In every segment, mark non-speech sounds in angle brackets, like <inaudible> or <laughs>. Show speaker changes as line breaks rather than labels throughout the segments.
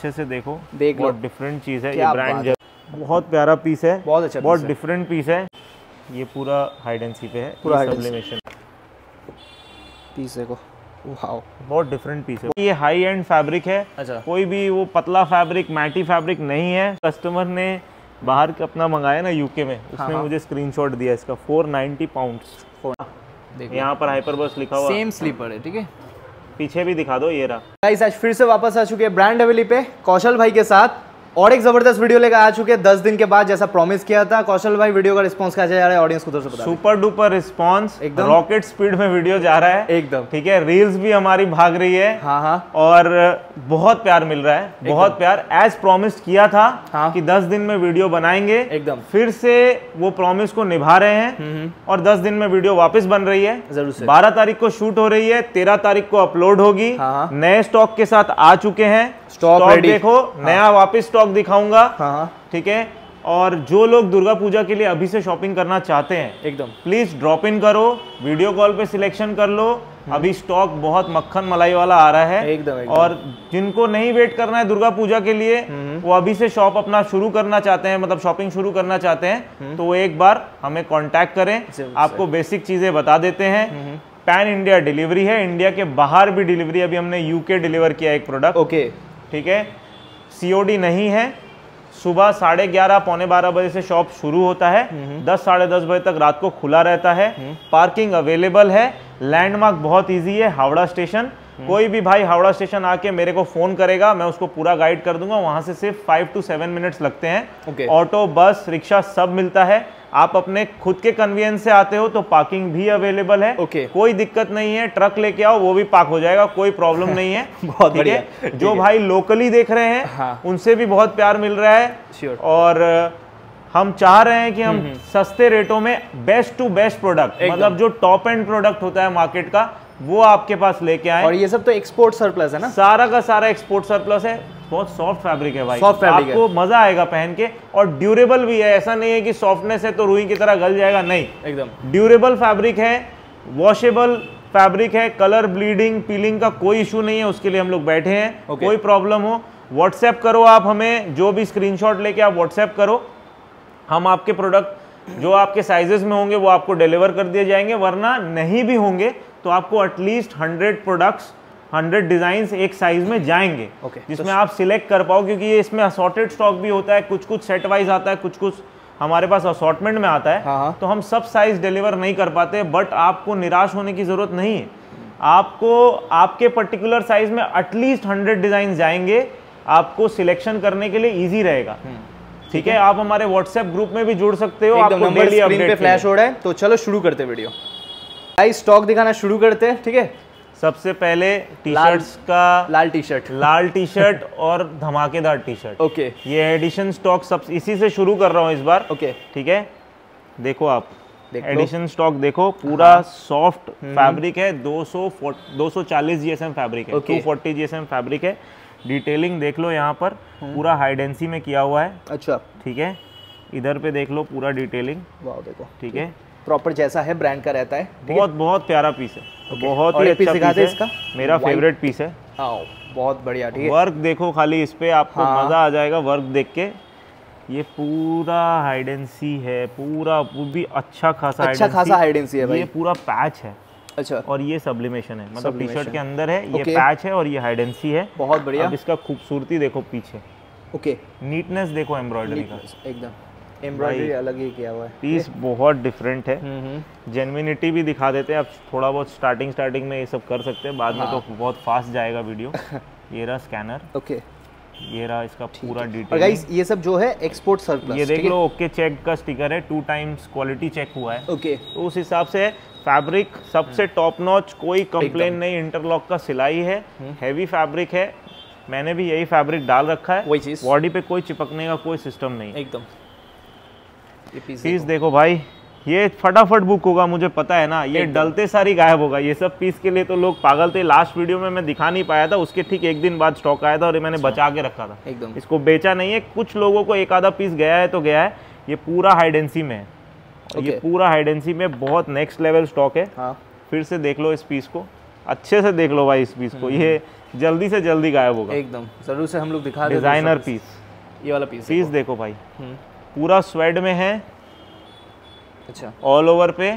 अच्छे से देखो।
देख
बहुत डिफरेंट चीज़ है। ये ब्रांड बहुत प्यारा पीस है।
बहुत अच्छा
बहुत डिफरेंट पीस है। ये पूरा हाइड एंड सी पे है।
पूरा
sublimation
पीस देखो। वाओ
बहुत डिफरेंट पीस है। ये हाई एंड फैब्रिक है।
अच्छा।
कोई भी वो पतला फैब्रिक मैटी फैब्रिक नहीं है। कस्टमर ने बाहर का अपना मंगाया ना यूके में। उसने
हाँ।
मुझे स्क्रीनशॉट दिया इसका। 490 पाउंड्स
देखो
यहाँ पर हाइपर बस लिखा हुआ।
सेम स्लीपर है ठीक है?
पीछे भी दिखा दो, ये रहा।
गाइस आज फिर से वापस आ चुके हैं ब्रांड अवेली पे, कौशल भाई के साथ। और एक ज़बरदस्त वीडियो लेकर आ चुके हैं। दस दिन के बाद जैसा प्रॉमिस किया था कौशल भाई वीडियो का रिस्पांस कैसे जा रहा है? ऑडियंस को बता
सुपर डुपर रिस्पॉन्स
एकदम।
रॉकेट स्पीड में वीडियो जा रहा है।
एकदम।
ठीक है रील्स भी हमारी भाग रही है।
हाँ हाँ।
और बहुत प्यार मिल रहा है बहुत प्यार। एज प्रॉमिस किया था
हाँ।
कि 10 दिन में वीडियो बनाएँगे।
एकदम।
फिर से वो प्रॉमिस को निभा रहे हैं। और 10 दिन में वीडियो वापस बन रही है।
ज़रूर से।
12 तारीख को शूट हो रही है 13 तारीख को अपलोड होगी।
हाँ, हाँ।
नए स्टॉक के साथ आ चुके हैं।
स्टॉक
देखो नया वापिस स्टॉक दिखाऊँगा
हाँ हाँ।
ठीक है? और जो लोग दुर्गा पूजा के लिए अभी से शॉपिंग करना चाहते हैं
एकदम।
प्लीज़ ड्रॉप इन करो वीडियो कॉल पे सिलेक्शन कर लो। अभी स्टॉक बहुत मक्खन मलाई वाला आ रहा है।
एकदम, एकदम।
और जिनको नहीं वेट करना है दुर्गा पूजा के लिए वो अभी से शॉप अपना शुरू करना चाहते हैं मतलब शॉपिंग शुरू करना चाहते हैं तो वो एक बार हमें कांटेक्ट करें। आपको बेसिक चीज़ें बता देते हैं। पैन इंडिया डिलीवरी है। इंडिया के बाहर भी डिलीवरी अभी हमने यूके डिलीवर किया एक प्रोडक्ट
ओके
ठीक है? सीओडी नहीं है। सुबह साढ़े ग्यारह पौने बारह बजे से शॉप शुरू होता है। दस साढ़े दस बजे तक रात को खुला रहता है। पार्किंग अवेलेबल है। लैंडमार्क बहुत इजी है। हावड़ा स्टेशन कोई भी भाई हावड़ा स्टेशन आके मेरे को फ़ोन करेगा मैं उसको पूरा गाइड कर दूँगा। वहाँ से सिर्फ़ फाइव टू सेवन मिनट्स लगते हैं। ऑटो बस रिक्शा सब मिलता है। आप अपने खुद के कन्वीनियंस से आते हो तो पार्किंग भी अवेलेबल है।
Okay.
कोई दिक्कत नहीं है। ट्रक लेके आओ वो भी पार्क हो जाएगा कोई प्रॉब्लम नहीं है। <laughs>
बहुत बढ़िया।
जो भाई लोकली देख रहे हैं
हाँ।
उनसे भी बहुत प्यार मिल रहा है।
Sure.
और हम चाह रहे हैं कि हम सस्ते रेटों में बेस्ट टू बेस्ट प्रोडक्ट मतलब जो टॉप एंड प्रोडक्ट होता है मार्केट का वो आपके पास लेके आए।
और ये सब तो एक्सपोर्ट सरप्लस है ना?
सारा का सारा एक्सपोर्ट सरप्लस है। बहुत सॉफ्ट फैब्रिक है भाई।
Fabric है।
आपको मज़ा आएगा पहन के। और ड्यूरेबल भी है। ऐसा नहीं है कि सॉफ्टनेस है तो रुई की तरह गल जाएगा। नहीं।
एकदम।
ड्यूरेबल फैब्रिक है वॉशेबल फैब्रिक है कलर ब्लीडिंग पीलिंग का कोई इशू नहीं है। उसके लिए हम लोग बैठे हैं।
Okay.
कोई प्रॉब्लम हो व्हाट्सएप करो आप हमें। जो भी स्क्रीनशॉट लेके आप व्हाट्सएप करो। हम आपके प्रोडक्ट जो आपके साइजेस में होंगे वो आपको डिलीवर कर दिए जाएँगे। वरना नहीं भी होंगे। तो आपको at least hundred products hundred design एक साइज़ में जाएँगे।
Okay.
जिसमें तो आप सिलेक्ट कर पाओ क्योंकि ये इसमें असॉर्टेड स्टॉक भी होता है कुछ कुछ सेट वाइज आता है कुछ कुछ हमारे पास असॉर्टमेंट में आता है।
हाँ, हाँ।
तो हम सब साइज़ डिलीवर नहीं कर पाते बट आपको निराश होने की ज़रूरत नहीं है। आपको आपके पर्टिकुलर साइज़ में एटलीस्ट हंड्रेड डिज़ाइन जाएँगे आपको सिलेक्शन करने के लिए इजी रहेगा। ठीक है? आप हमारे व्हाट्सएप ग्रुप में भी जुड़ सकते हो आपको डेली अपडेट
फ्लैश हो रहा है तो चलो शुरू करते वीडियो गाइस स्टॉक दिखाना शुरू करते हैं ठीक है?
सबसे पहले टी शर्ट्स का
लाल टी शर्ट
लाल टी शर्ट और धमाकेदार टी शर्ट
ओके।
ये एडिशन स्टॉक सब इसी से शुरू कर रहा हूँ इस बार।
ओके।
ठीक है? देखो आप।
हाँ।
एडिशन स्टॉक देखो पूरा सॉफ्ट फैब्रिक है 200 240 जीएसएम फैब्रिक है
Okay.
240 जीएसएम फैब्रिक है। डिटेलिंग देख लो यहाँ पर
हम्म।
पूरा हाइडेंसी में किया हुआ है।
अच्छा।
ठीक है? इधर पे देख लो पूरा डिटेलिंग
वाह देखो।
ठीक है?
प्रॉपर जैसा है ब्रांड का रहता है
बहुत बहुत प्यारा पीस है। बहुत ही अच्छा पीस है।
इसका?
मेरा फेवरेट पीस है।
आओ बहुत बढ़िया ठीक है।
वर्क देखो खाली इस पे आपको
हाँ।
मज़ा आ जाएगा वर्क देख के। ये पूरा हाइडेंसी है पूरा वो भी अच्छा खासा
अच्छा खासा
seek
है भाई।
ये पूरा पैच है।
अच्छा।
और ये सब्लिमेशन है मतलब टी शर्ट के अंदर है ये पैच है और ये हाइडेंसी है।
बहुत बढ़िया।
अब इसका खूबसूरती देखो पीछे।
ओके
नीटनेस देखो एम्ब्रॉयडरी का।
एकदम। एम्ब्रॉयडरी अलग ही किया हुआ है।
पीस बहुत डिफरेंट है।
हम्म हम्म।
जेनविनिटी भी दिखा देते हैं। अब थोड़ा बहुत स्टार्टिंग स्टार्टिंग में ये सब कर सकते हैं। बाद में
हाँ।
तो बहुत फास्ट जाएगा वीडियो <laughs> ये रहा स्कैनर
ओके
ये रहा इसका पूरा डिटेल और
गाइस ये सब जो है एक्सपोर्ट सरप्लस
ये देख लो ओके चेक का स्टिकर है। टू टाइम्स क्वालिटी चेक हुआ है।
ओके
तो उस हिसाब से फैब्रिक सबसे टॉप नॉच कोई कंप्लेन नहीं इंटरलॉक का सिलाई है। हैवी फैब्रिक है। मैंने भी यही फैब्रिक डाल रखा है।
वही चीज़।
बॉडी पे कोई चिपकने का कोई सिस्टम नहीं।
एकदम। पीस
पीस देखो भाई ये फटाफट बुक होगा मुझे पता है ना ये डलते सारी गायब होगा। ये सब पीस के लिए तो लोग पागल थे। लास्ट वीडियो में मैं दिखा नहीं पाया था उसके ठीक एक दिन बाद स्टॉक आया था और मैंने बचा के रखा था।
एकदम।
इसको बेचा नहीं है कुछ लोगों को एक आधा पीस गया है तो गया है। ये पूरा हाइडेंसी में है। ये पूरा हाइडेंसी में बहुत नेक्स्ट लेवल स्टॉक है।
हाँ।
फिर से देख लो इस पीस को। अच्छे से देख लो भाई इस पीस को। ये जल्दी से जल्दी गायब होगा।
एकदम। ज़रूर से हम लोग दिखा
डिज़ाइनर पीस
ये वाला पीस
पीस देखो भाई।
हम्म,
पूरा स्वेड में है।
अच्छा।
ऑल ओवर पे।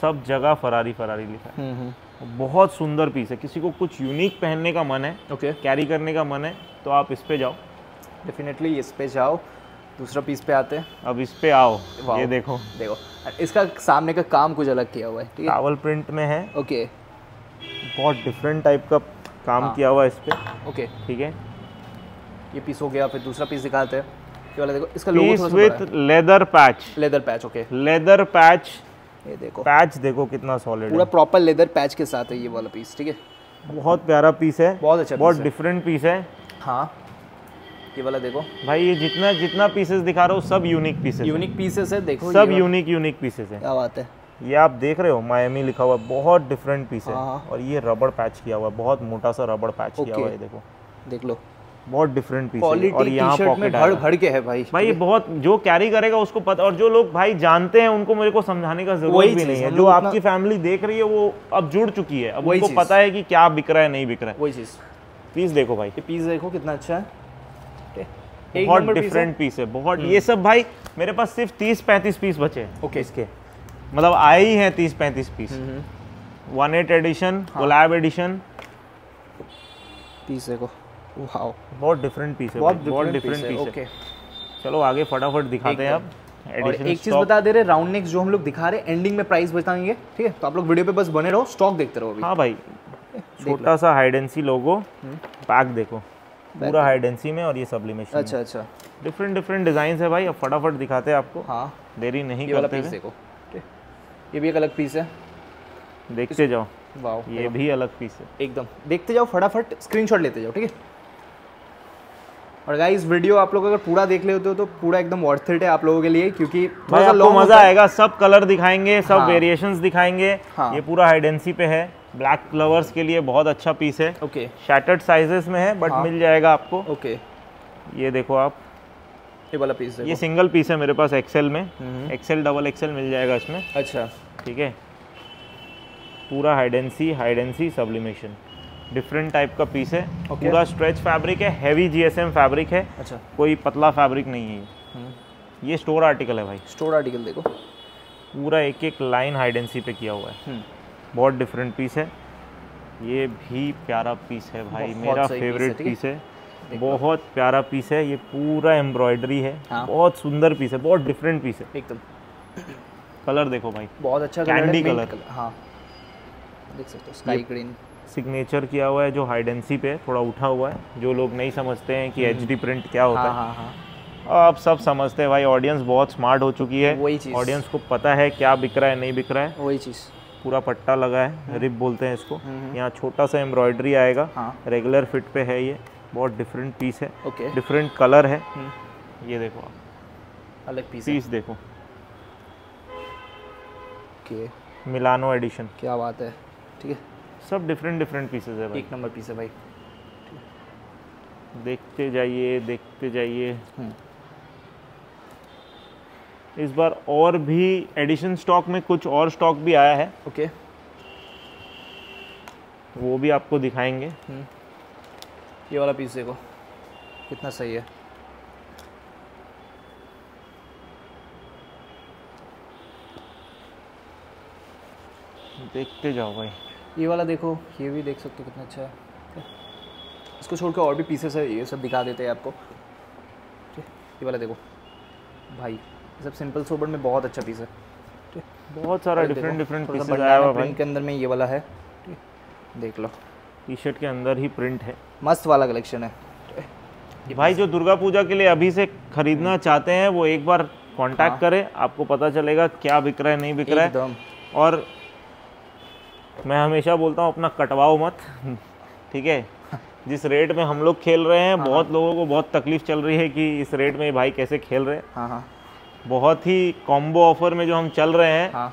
सब जगह फरारी फरारी लिखा
हम्म हम्म।
है बहुत सुंदर पीस है। किसी को कुछ यूनिक पहनने का मन है
ओके okay.
कैरी करने का मन है तो आप इस पे जाओ।
डेफिनेटली इस पे जाओ। दूसरा पीस पे आते हैं।
अब इस पे आओ। ये देखो।
देखो। इसका सामने का काम कुछ अलग किया हुआ है ठीक है?
टावल प्रिंट में है।
Okay okay.
बहुत डिफरेंट टाइप का काम
हाँ।
किया हुआ है इस पे।
ओके
ठीक है?
ये पीस हो गया फिर दूसरा पीस दिखाते हैं। ये वाला देखो इसका लोगो थोड़ा
with leather patch
leather patch okay
leather patch
ये देखो।
पैच देखो कितना सॉलिड
पूरा प्रॉपर लेदर पैच के साथ है ये वाला पीस ठीक है?
बहुत प्यारा पीस है।
बहुत अच्छा
बहुत डिफरेंट पीस है।
हाँ। ये वाला देखो।
भाई ये जितना जितना पीसेस दिखा रहा हूँ सब यूनिक पीसेस
यूनिक पीसेस है देखो
सब यूनिक यूनिक पीसेस है।
क्या बात है।
ये आप देख रहे हो मायमी लिखा हुआ बहुत डिफरेंट पीस है।
हाँ, हाँ।
और ये रबड़ पैच किया हुआ है बहुत मोटा सा रबड़ पैच किया हुआ है देखो।
देख लो।
बहुत डिफरेंट पीस है। और यहाँ पॉकेट
भर भर के है भाई।
भाई ये बहुत जो कैरी करेगा उसको पता और जो लोग भाई जानते हैं उनको मेरे को समझाने का ज़रूरत भी नहीं है। जो आपकी फैमिली देख रही है वो अब जुड़ चुकी है। अब उनको पता है कि क्या बिक रहा है नहीं बिक रहा है।
वही चीज़।
पीस देखो भाई।
ये पीस देखो कितना अच्छा है।
बहुत। डिफरेंट पीस है। बहुत ये सब भाई मेरे पास सिर्फ़ तीस पैंतीस पीस बचे हैं।
Okay.
इसके। मतलब आए ही हैं तीस पैंतीस piece
hmm, hmm.
One eight edition collab edition
piece देखो। वाओ
बहुत डिफरेंट पीस है
बहुत
बहुत
डिफरेंट पीस है ओके
चलो आगे फटाफट दिखाते हैं अब
और एक चीज़ बता दे रहे राउंड नेक्स जो हम लोग दिखा रहे हैं एंडिंग में प्राइस बताएँगे ठीक है? तो आप लोग वीडियो पे बस बने रहो स्टॉक देखते रहो अभी।
हाँ भाई छोटा सा हाइडेंसी लोगो। पैक देखो। पूरा हाइडेंसी में और ये सब्लिमेशन
अच्छा अच्छा।
डिफरेंट डिफरेंट डिज़ाइन है भाई अब फटाफट दिखाते हैं आपको।
हाँ।
देरी नहीं
ये
करते
पीस देखो ये भी एक अलग पीस है।
देखते जाओ।
वाओ
ये भी अलग पीस है।
एकदम। देखते जाओ फटाफट स्क्रीनशॉट लेते जाओ ठीक है? और गाइस वीडियो आप लोग अगर पूरा देख लेते हो तो पूरा एकदम वर्थ इट है आप लोगों के लिए क्योंकि
भाई आपको मज़ा आएगा सब कलर दिखाएँगे सब
हाँ।
वेरिएशंस दिखाएँगे।
हाँ।
ये पूरा हाइडेंसी पे है। ब्लैक फ्लावर्स के लिए बहुत अच्छा पीस है।
ओके
शैटर्ड साइजेस में है बट
हाँ।
मिल जाएगा आपको।
ओके
ये देखो आप।
ये वाला पीस
ये सिंगल पीस है मेरे पास एक्सेल में। एक्सेल डबल एक्सेल मिल जाएगा इसमें।
अच्छा।
ठीक है? पूरा high density high density sublimation different type का पीस है।
Okay.
पूरा स्ट्रेच फैब्रिक है हैवी जीएसएम फैब्रिक है।
अच्छा।
कोई पतला फैब्रिक नहीं है ये। ये स्टोर आर्टिकल है भाई।
स्टोर आर्टिकल देखो।
पूरा एक एक लाइन हाइडेंसी पे किया हुआ है।
हम्म।
बहुत डिफरेंट पीस है। ये भी प्यारा पीस है भाई। मेरा फेवरेट पीस है बहुत प्यारा पीस है। ये पूरा एम्ब्रॉयडरी है।
हाँ।
बहुत सुंदर पीस है। बहुत डिफरेंट पीस है।
एकदम।
कलर देखो भाई।
बहुत अच्छा कलर है
Candy
हाँ। देख सकते हो स्काई ग्रीन
सिग्नेचर किया हुआ है जो हाइडेंसी पे थोड़ा उठा हुआ है जो लोग नहीं समझते हैं कि एच प्रिंट क्या होता
हाँ।
है
हाँ हाँ।
अब सब समझते हैं भाई ऑडियंस बहुत स्मार्ट हो चुकी है। ऑडियंस को पता है क्या बिक रहा है नहीं बिक रहा है।
वही चीज़।
पूरा पट्टा लगा है रिप बोलते हैं इसको।
हम्म।
यहाँ छोटा सा एम्ब्रॉयडरी आएगा।
हाँ।
रेगुलर फिट पे है ये बहुत डिफरेंट पीस है।
ओके
डिफरेंट कलर है।
हम्म,
ये देखो आप।
अलग पीस
पीस देखो।
ओके
मिलानो एडिशन
क्या बात है। ठीक है।
सब डिफरेंट डिफरेंट पीसेस है भाई।
एक नंबर पीस है भाई।
देखते जाइए देखते जाइए।
हम्म,
इस बार और भी एडिशन स्टॉक में कुछ और स्टॉक भी आया है।
ओके
वो भी आपको दिखाएँगे।
हम्म। ये वाला पीस देखो कितना सही है।
देखते जाओ भाई।
ये वाला देखो ये भी देख सकते हो कितना अच्छा है। इसको छोड़ के और भी पीसेस है ये सब दिखा देते हैं आपको। ठीक ये वाला देखो। भाई ये सब सिंपल सोबर में बहुत अच्छा पीस है।
बहुत सारा डिफरेंट डिफरेंट पीसेस आया हुआ भाई।
के अंदर में ये वाला है। देख लो।
टी शर्ट के अंदर ही प्रिंट है।
मस्त वाला कलेक्शन है।
भाई जो दुर्गा पूजा के लिए अभी से खरीदना चाहते हैं वो एक बार कांटेक्ट
हाँ।
करें आपको पता चलेगा क्या बिक रहा है नहीं बिक रहा है। और मैं हमेशा बोलता हूँ अपना कटवाओ मत। ठीक है? जिस रेट में हम लोग खेल रहे हैं बहुत लोगों को बहुत तकलीफ़ चल रही है कि इस रेट में भाई कैसे खेल रहे हैं।
हाँ हाँ।
बहुत ही कॉम्बो ऑफ़र में जो हम चल रहे हैं
हाँ।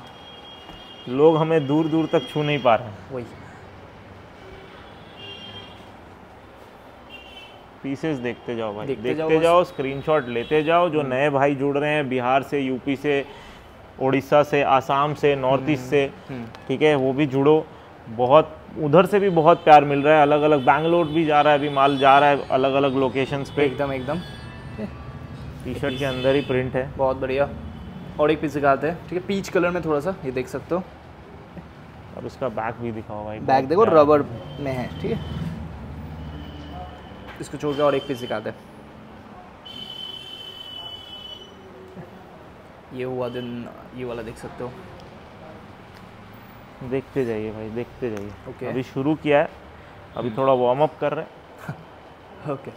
लोग हमें दूर दूर तक छू नहीं पा रहे हैं।
वही।
पीसेस देखते जाओ भाई।
देखते
देखते,
जाओ
जाओ। स्क्रीनशॉट लेते जाओ जो नए भाई जुड़ रहे हैं बिहार से यूपी से उड़ीसा से आसाम से नॉर्थ ईस्ट से
हम्म।
ठीक है वो भी जुड़ो। बहुत उधर से भी बहुत प्यार मिल रहा है। अलग अलग बैंगलोर भी जा रहा है अभी माल जा रहा है अलग अलग लोकेशन पे।
एकदम एकदम।
टी शर्ट के अंदर ही प्रिंट है।
बहुत बढ़िया। और एक पीस दिखाते हैं। ठीक है पीच कलर में थोड़ा सा ये देख सकते हो।
और उसका बैक भी दिखाओ भाई।
बैग देखो। रबर में है ठीक है? इसको छोड़ के और एक पीस दिखाते हैं। ये हुआ दिन ये वाला देख सकते हो।
देखते जाइए भाई देखते जाइए।
ओके। okay.
अभी शुरू किया है अभी थोड़ा वार्म अप कर रहे हैं।
Okay <laughs> okay.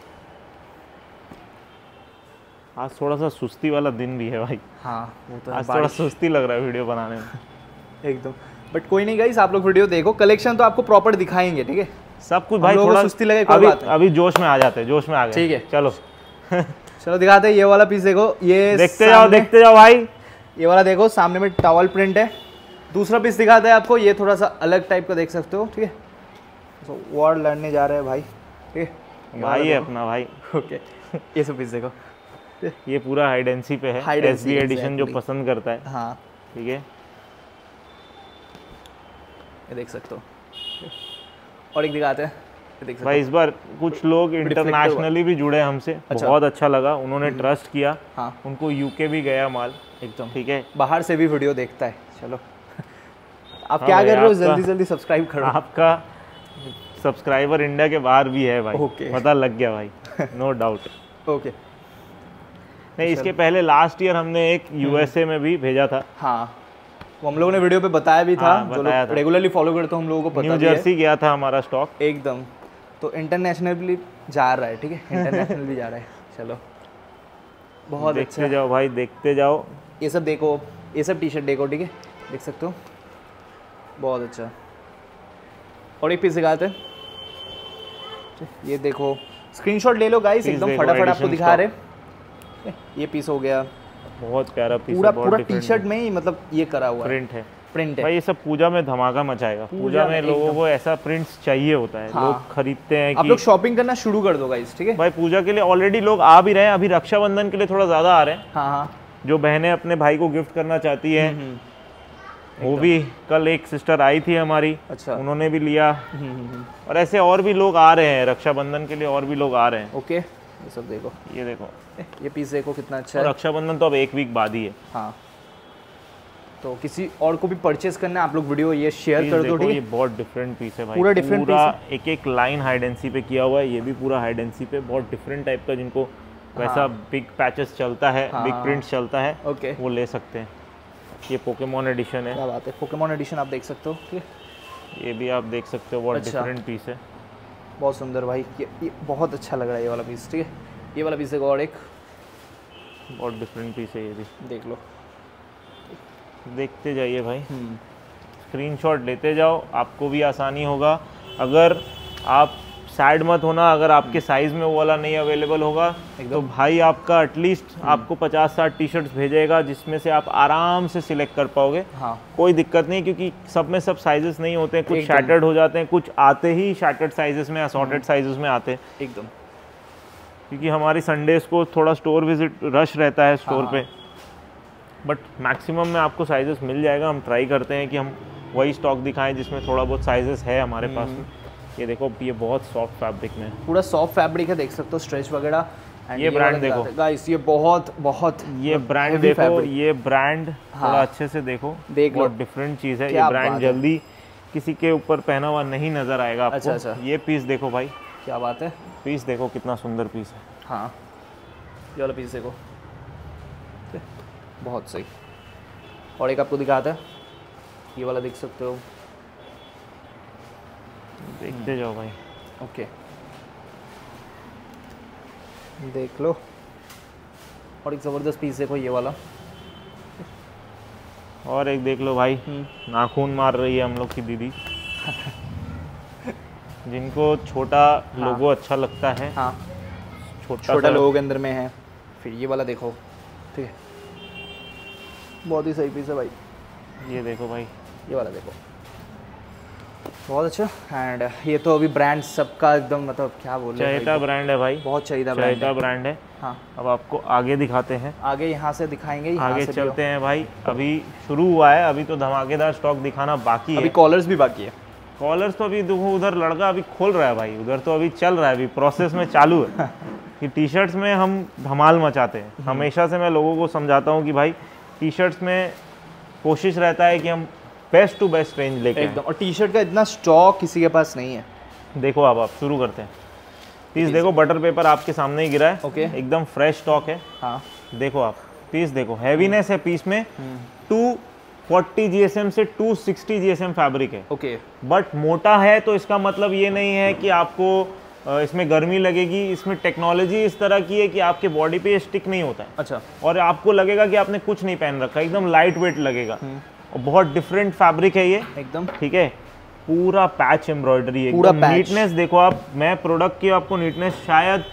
आज थोड़ा सा सुस्ती वाला दिन भी है भाई।
हाँ वो तो
आज थोड़ा सुस्ती लग रहा है वीडियो बनाने में। <laughs>
एकदम। बट कोई नहीं गाइस आप लोग वीडियो देखो। कलेक्शन तो आपको प्रॉपर दिखाएँगे ठीक है?
सब कुछ भाई थोड़ा
सुस्ती लगे,
अभी अभी जोश में आ जाते हैं जोश में आ गए।
ठीक है।
चलो। <laughs>
चलो दिखाते हैं ये वाला पीस देखो। ये
देखते जाओ देखते जाओ भाई।
ये वाला देखो सामने में टॉवल प्रिंट है। दूसरा पीस दिखाता है आपको ये थोड़ा सा अलग टाइप का देख सकते हो ठीक है? तो वॉर लड़ने जा रहे हैं भाई ठीक है?
भाई है अपना भाई।
ओके ये सब पीस देखो।
ये पूरा हाइडेंसी पे है। एस बी एडिशन जो पसंद करता है।
हाँ।
ठीक है।
ये देख सकते हो। और एक दिखाते हैं। देख सकते
भाई इस बार कुछ लोग इंटरनेशनली भी जुड़े हमसे।
अच्छा।
बहुत अच्छा लगा उन्होंने ट्रस्ट किया।
हाँ।
उनको यूके भी गया माल।
एकदम।
ठीक है।
बाहर से भी वीडियो देखता है। चलो। <laughs> आप
हाँ
क्या कर रहे हो? जल्दी जल्दी सब्सक्राइब करो।
आपका सब्सक्राइबर इंडिया के बाहर भी है भाई. पता लग गया भाई। नो डाउट
ओके
नहीं इसके पहले लास्ट ईयर हमने एक
हम्म।
यूएसए में भी भेजा था।
हाँ। वो हम लोगों ने वीडियो पे बताया भी था।
हाँ, बताया था।
रेगुलरली फॉलो करते हो हम लोगों को पता
न्यू जर्सी गया था हमारा स्टॉक
एकदम। तो इंटरनेशनली जा रहा है ठीक है? इंटरनेशनल भी जा रहा है। <laughs> चलो। बहुत
देखते
अच्छा।
जाओ भाई देखते जाओ।
ये सब देखो ये सब टी शर्ट देखो ठीक है? देख सकते हो? बहुत अच्छा। और एक पीस दिखाते हैं। ये देखो। स्क्रीनशॉट ले लो गाइस एकदम फटाफट आपको दिखा रहे ये पीस हो गया।
बहुत प्यारा पीस
पूरा पूरा टी शर्ट में ही मतलब ये करा हुआ
प्रिंट है।
प्रिंट है।
भाई ये सब पूजा में धमाका मचाएगा।
पूजा
पूजा में
में
लोगों को ऐसा प्रिंट्स चाहिए होता है।
हाँ।
लोग खरीदते हैं
आप लोग शॉपिंग करना शुरू कर दो गाइस ठीक है?
भाई पूजा के लिए ऑलरेडी लोग आ भी रहे हैं। अभी रक्षाबंधन के लिए थोड़ा ज़्यादा आ रहे हैं।
हाँ हाँ।
जो बहनें अपने भाई को गिफ्ट करना चाहती हैं
हम्म,
वो भी कल एक सिस्टर आई थी हमारी।
अच्छा।
उन्होंने भी लिया।
हम्म, हम्म, हम्म।
और ऐसे और भी लोग आ रहे हैं। रक्षाबंधन के लिए और भी लोग आ रहे हैं।
ओके ये सब देखो।
ये देखो।
ये पीस देखो कितना अच्छा है।
रक्षाबंधन तो अब एक वीक बाद ही है।
हाँ। तो किसी और को भी परचेज करना है आप लोग वीडियो ये शेयर कर दो
ये बहुत डिफरेंट पीस है भाई।
पूरा different
पूरा एक एक लाइन हाइडेंसी पे किया हुआ है ये भी पूरा हाइडेंसी पे बहुत डिफरेंट टाइप का जिनको वैसा बिग पैचेस चलता है
हाँ,
बिग
हाँ,
प्रिंट चलता है
ओके।
वो ले सकते हैं। ये पोकेमोन एडिशन है।
क्या बात है पोकेमोन एडिशन आप देख सकते हो ठीक है?
ये भी आप देख सकते हो बहुत
अच्छा।
डिफरेंट पीस है।
बहुत सुंदर भाई ये, ये बहुत अच्छा लग रहा है ये वाला पीस ठीक है? ये वाला पीस एक और एक।
बहुत डिफरेंट पीस है ये भी।
देख लो।
देखते जाइए भाई।
हम्म,
स्क्रीनशॉट लेते जाओ आपको भी आसानी होगा। अगर आप सैड मत होना अगर आपके साइज़ में वो वाला नहीं अवेलेबल होगा तो भाई आपका एटलीस्ट आपको 50-60 टी शर्ट्स भेजेगा जिसमें से आप आराम से सिलेक्ट कर पाओगे।
हाँ।
कोई दिक्कत नहीं क्योंकि सब में सब साइजेस नहीं होते हैं कुछ। शैटर्ड हो जाते हैं कुछ आते ही शैटर्ड साइजेस में असॉर्टेड साइजेस में आते हैं।
एकदम।
क्योंकि हमारी संडेज को थोड़ा स्टोर विज़िट रश रहता है स्टोर
हाँ।
पे। बट मैक्सिमम में आपको साइजेस मिल जाएगा। हम ट्राई करते हैं कि हम वही स्टॉक दिखाएँ जिसमें थोड़ा बहुत साइजेस है हमारे पास।
हम्म।
ये देखो ये बहुत सॉफ्ट फैब्रिक में
पूरा सॉफ्ट फैब्रिक है देख सकते हो स्ट्रेच वगैरह।
ये
वाला
देखो।
हैं। Guys, ये बहुत बहुत
ये ब्रांड देखो ये ब्रांड
हाँ।
थोड़ा अच्छे से देखो।
देख लो।
बहुत डिफरेंट चीज़ है। ये ब्रांड जल्दी किसी के ऊपर पहना हुआ नहीं नज़र आएगा आपको।
अच्छा, अच्छा।
ये पीस देखो भाई।
क्या बात है।
पीस देखो कितना सुंदर पीस है।
हाँ। ये वाला पीस देखो। है, बहुत सही। और एक आपको दिखाता है ये वाला देख सकते हो।
देखते जाओ भाई।
ओके। देख लो। और एक ज़बरदस्त पीस देखो ये वाला।
और एक देख लो भाई
हम्म।
नाखून मार रही है हम लोग की दीदी। जिनको छोटा हाँ। लोगो अच्छा लगता है
हाँ।
छोटा
छोटा लोगों के अंदर में है। फिर ये वाला देखो। ठीक है। बहुत ही सही पीस है भाई।
ये देखो भाई।
ये वाला देखो। बहुत अच्छा। एंड ये तो अभी ब्रांड सबका एकदम मतलब क्या बोल हैं
चहेता ब्रांड है भाई।
बहुत चाहिए ब्रांड
चहेता ब्रांड है।
हाँ।
अब आपको आगे दिखाते हैं।
आगे यहाँ से दिखाएँगे यहाँ
आगे
से
चलते हैं भाई। अभी शुरू हुआ है अभी तो धमाकेदार स्टॉक दिखाना बाकी
अभी
है।
कॉलर्स भी बाकी है।
कॉलर्स तो अभी देखो उधर लड़का अभी खोल रहा है भाई। उधर तो अभी चल रहा है अभी प्रोसेस में चालू है। <laughs> कि टी शर्ट्स में हम धमाल मचाते हैं। हमेशा से मैं लोगों को समझाता हूँ कि भाई टी शर्ट्स में कोशिश रहता है कि हम बेस्ट टू बेस्ट रेंज लेके।
एकदम और टी शर्ट का इतना स्टॉक किसी के पास नहीं है।
देखो अब आप शुरू करते हैं। पीस देखो बटर पेपर आपके सामने ही गिरा है।
ओके।
एकदम फ्रेश स्टॉक है।
हाँ।
देखो आप पीस देखो हैवीनेस है पीस में। टू फोर्टी जीएसएम से टू सिक्सटी फैब्रिक है।
ओके
बट मोटा है तो इसका मतलब ये नहीं है कि आपको इसमें गर्मी लगेगी इसमें टेक्नोलॉजी इस तरह की है कि आपके बॉडी पे स्टिक नहीं होता है।
अच्छा।
और आपको लगेगा कि आपने कुछ नहीं पहन रखा एकदम लाइट वेट लगेगा और बहुत डिफरेंट फैब्रिक है ये।
एकदम।
ठीक है? पूरा पैच एम्ब्रॉयडरी है
पूरा
नीटनेस देखो आप मैं प्रोडक्ट की आपको नीटनेस शायद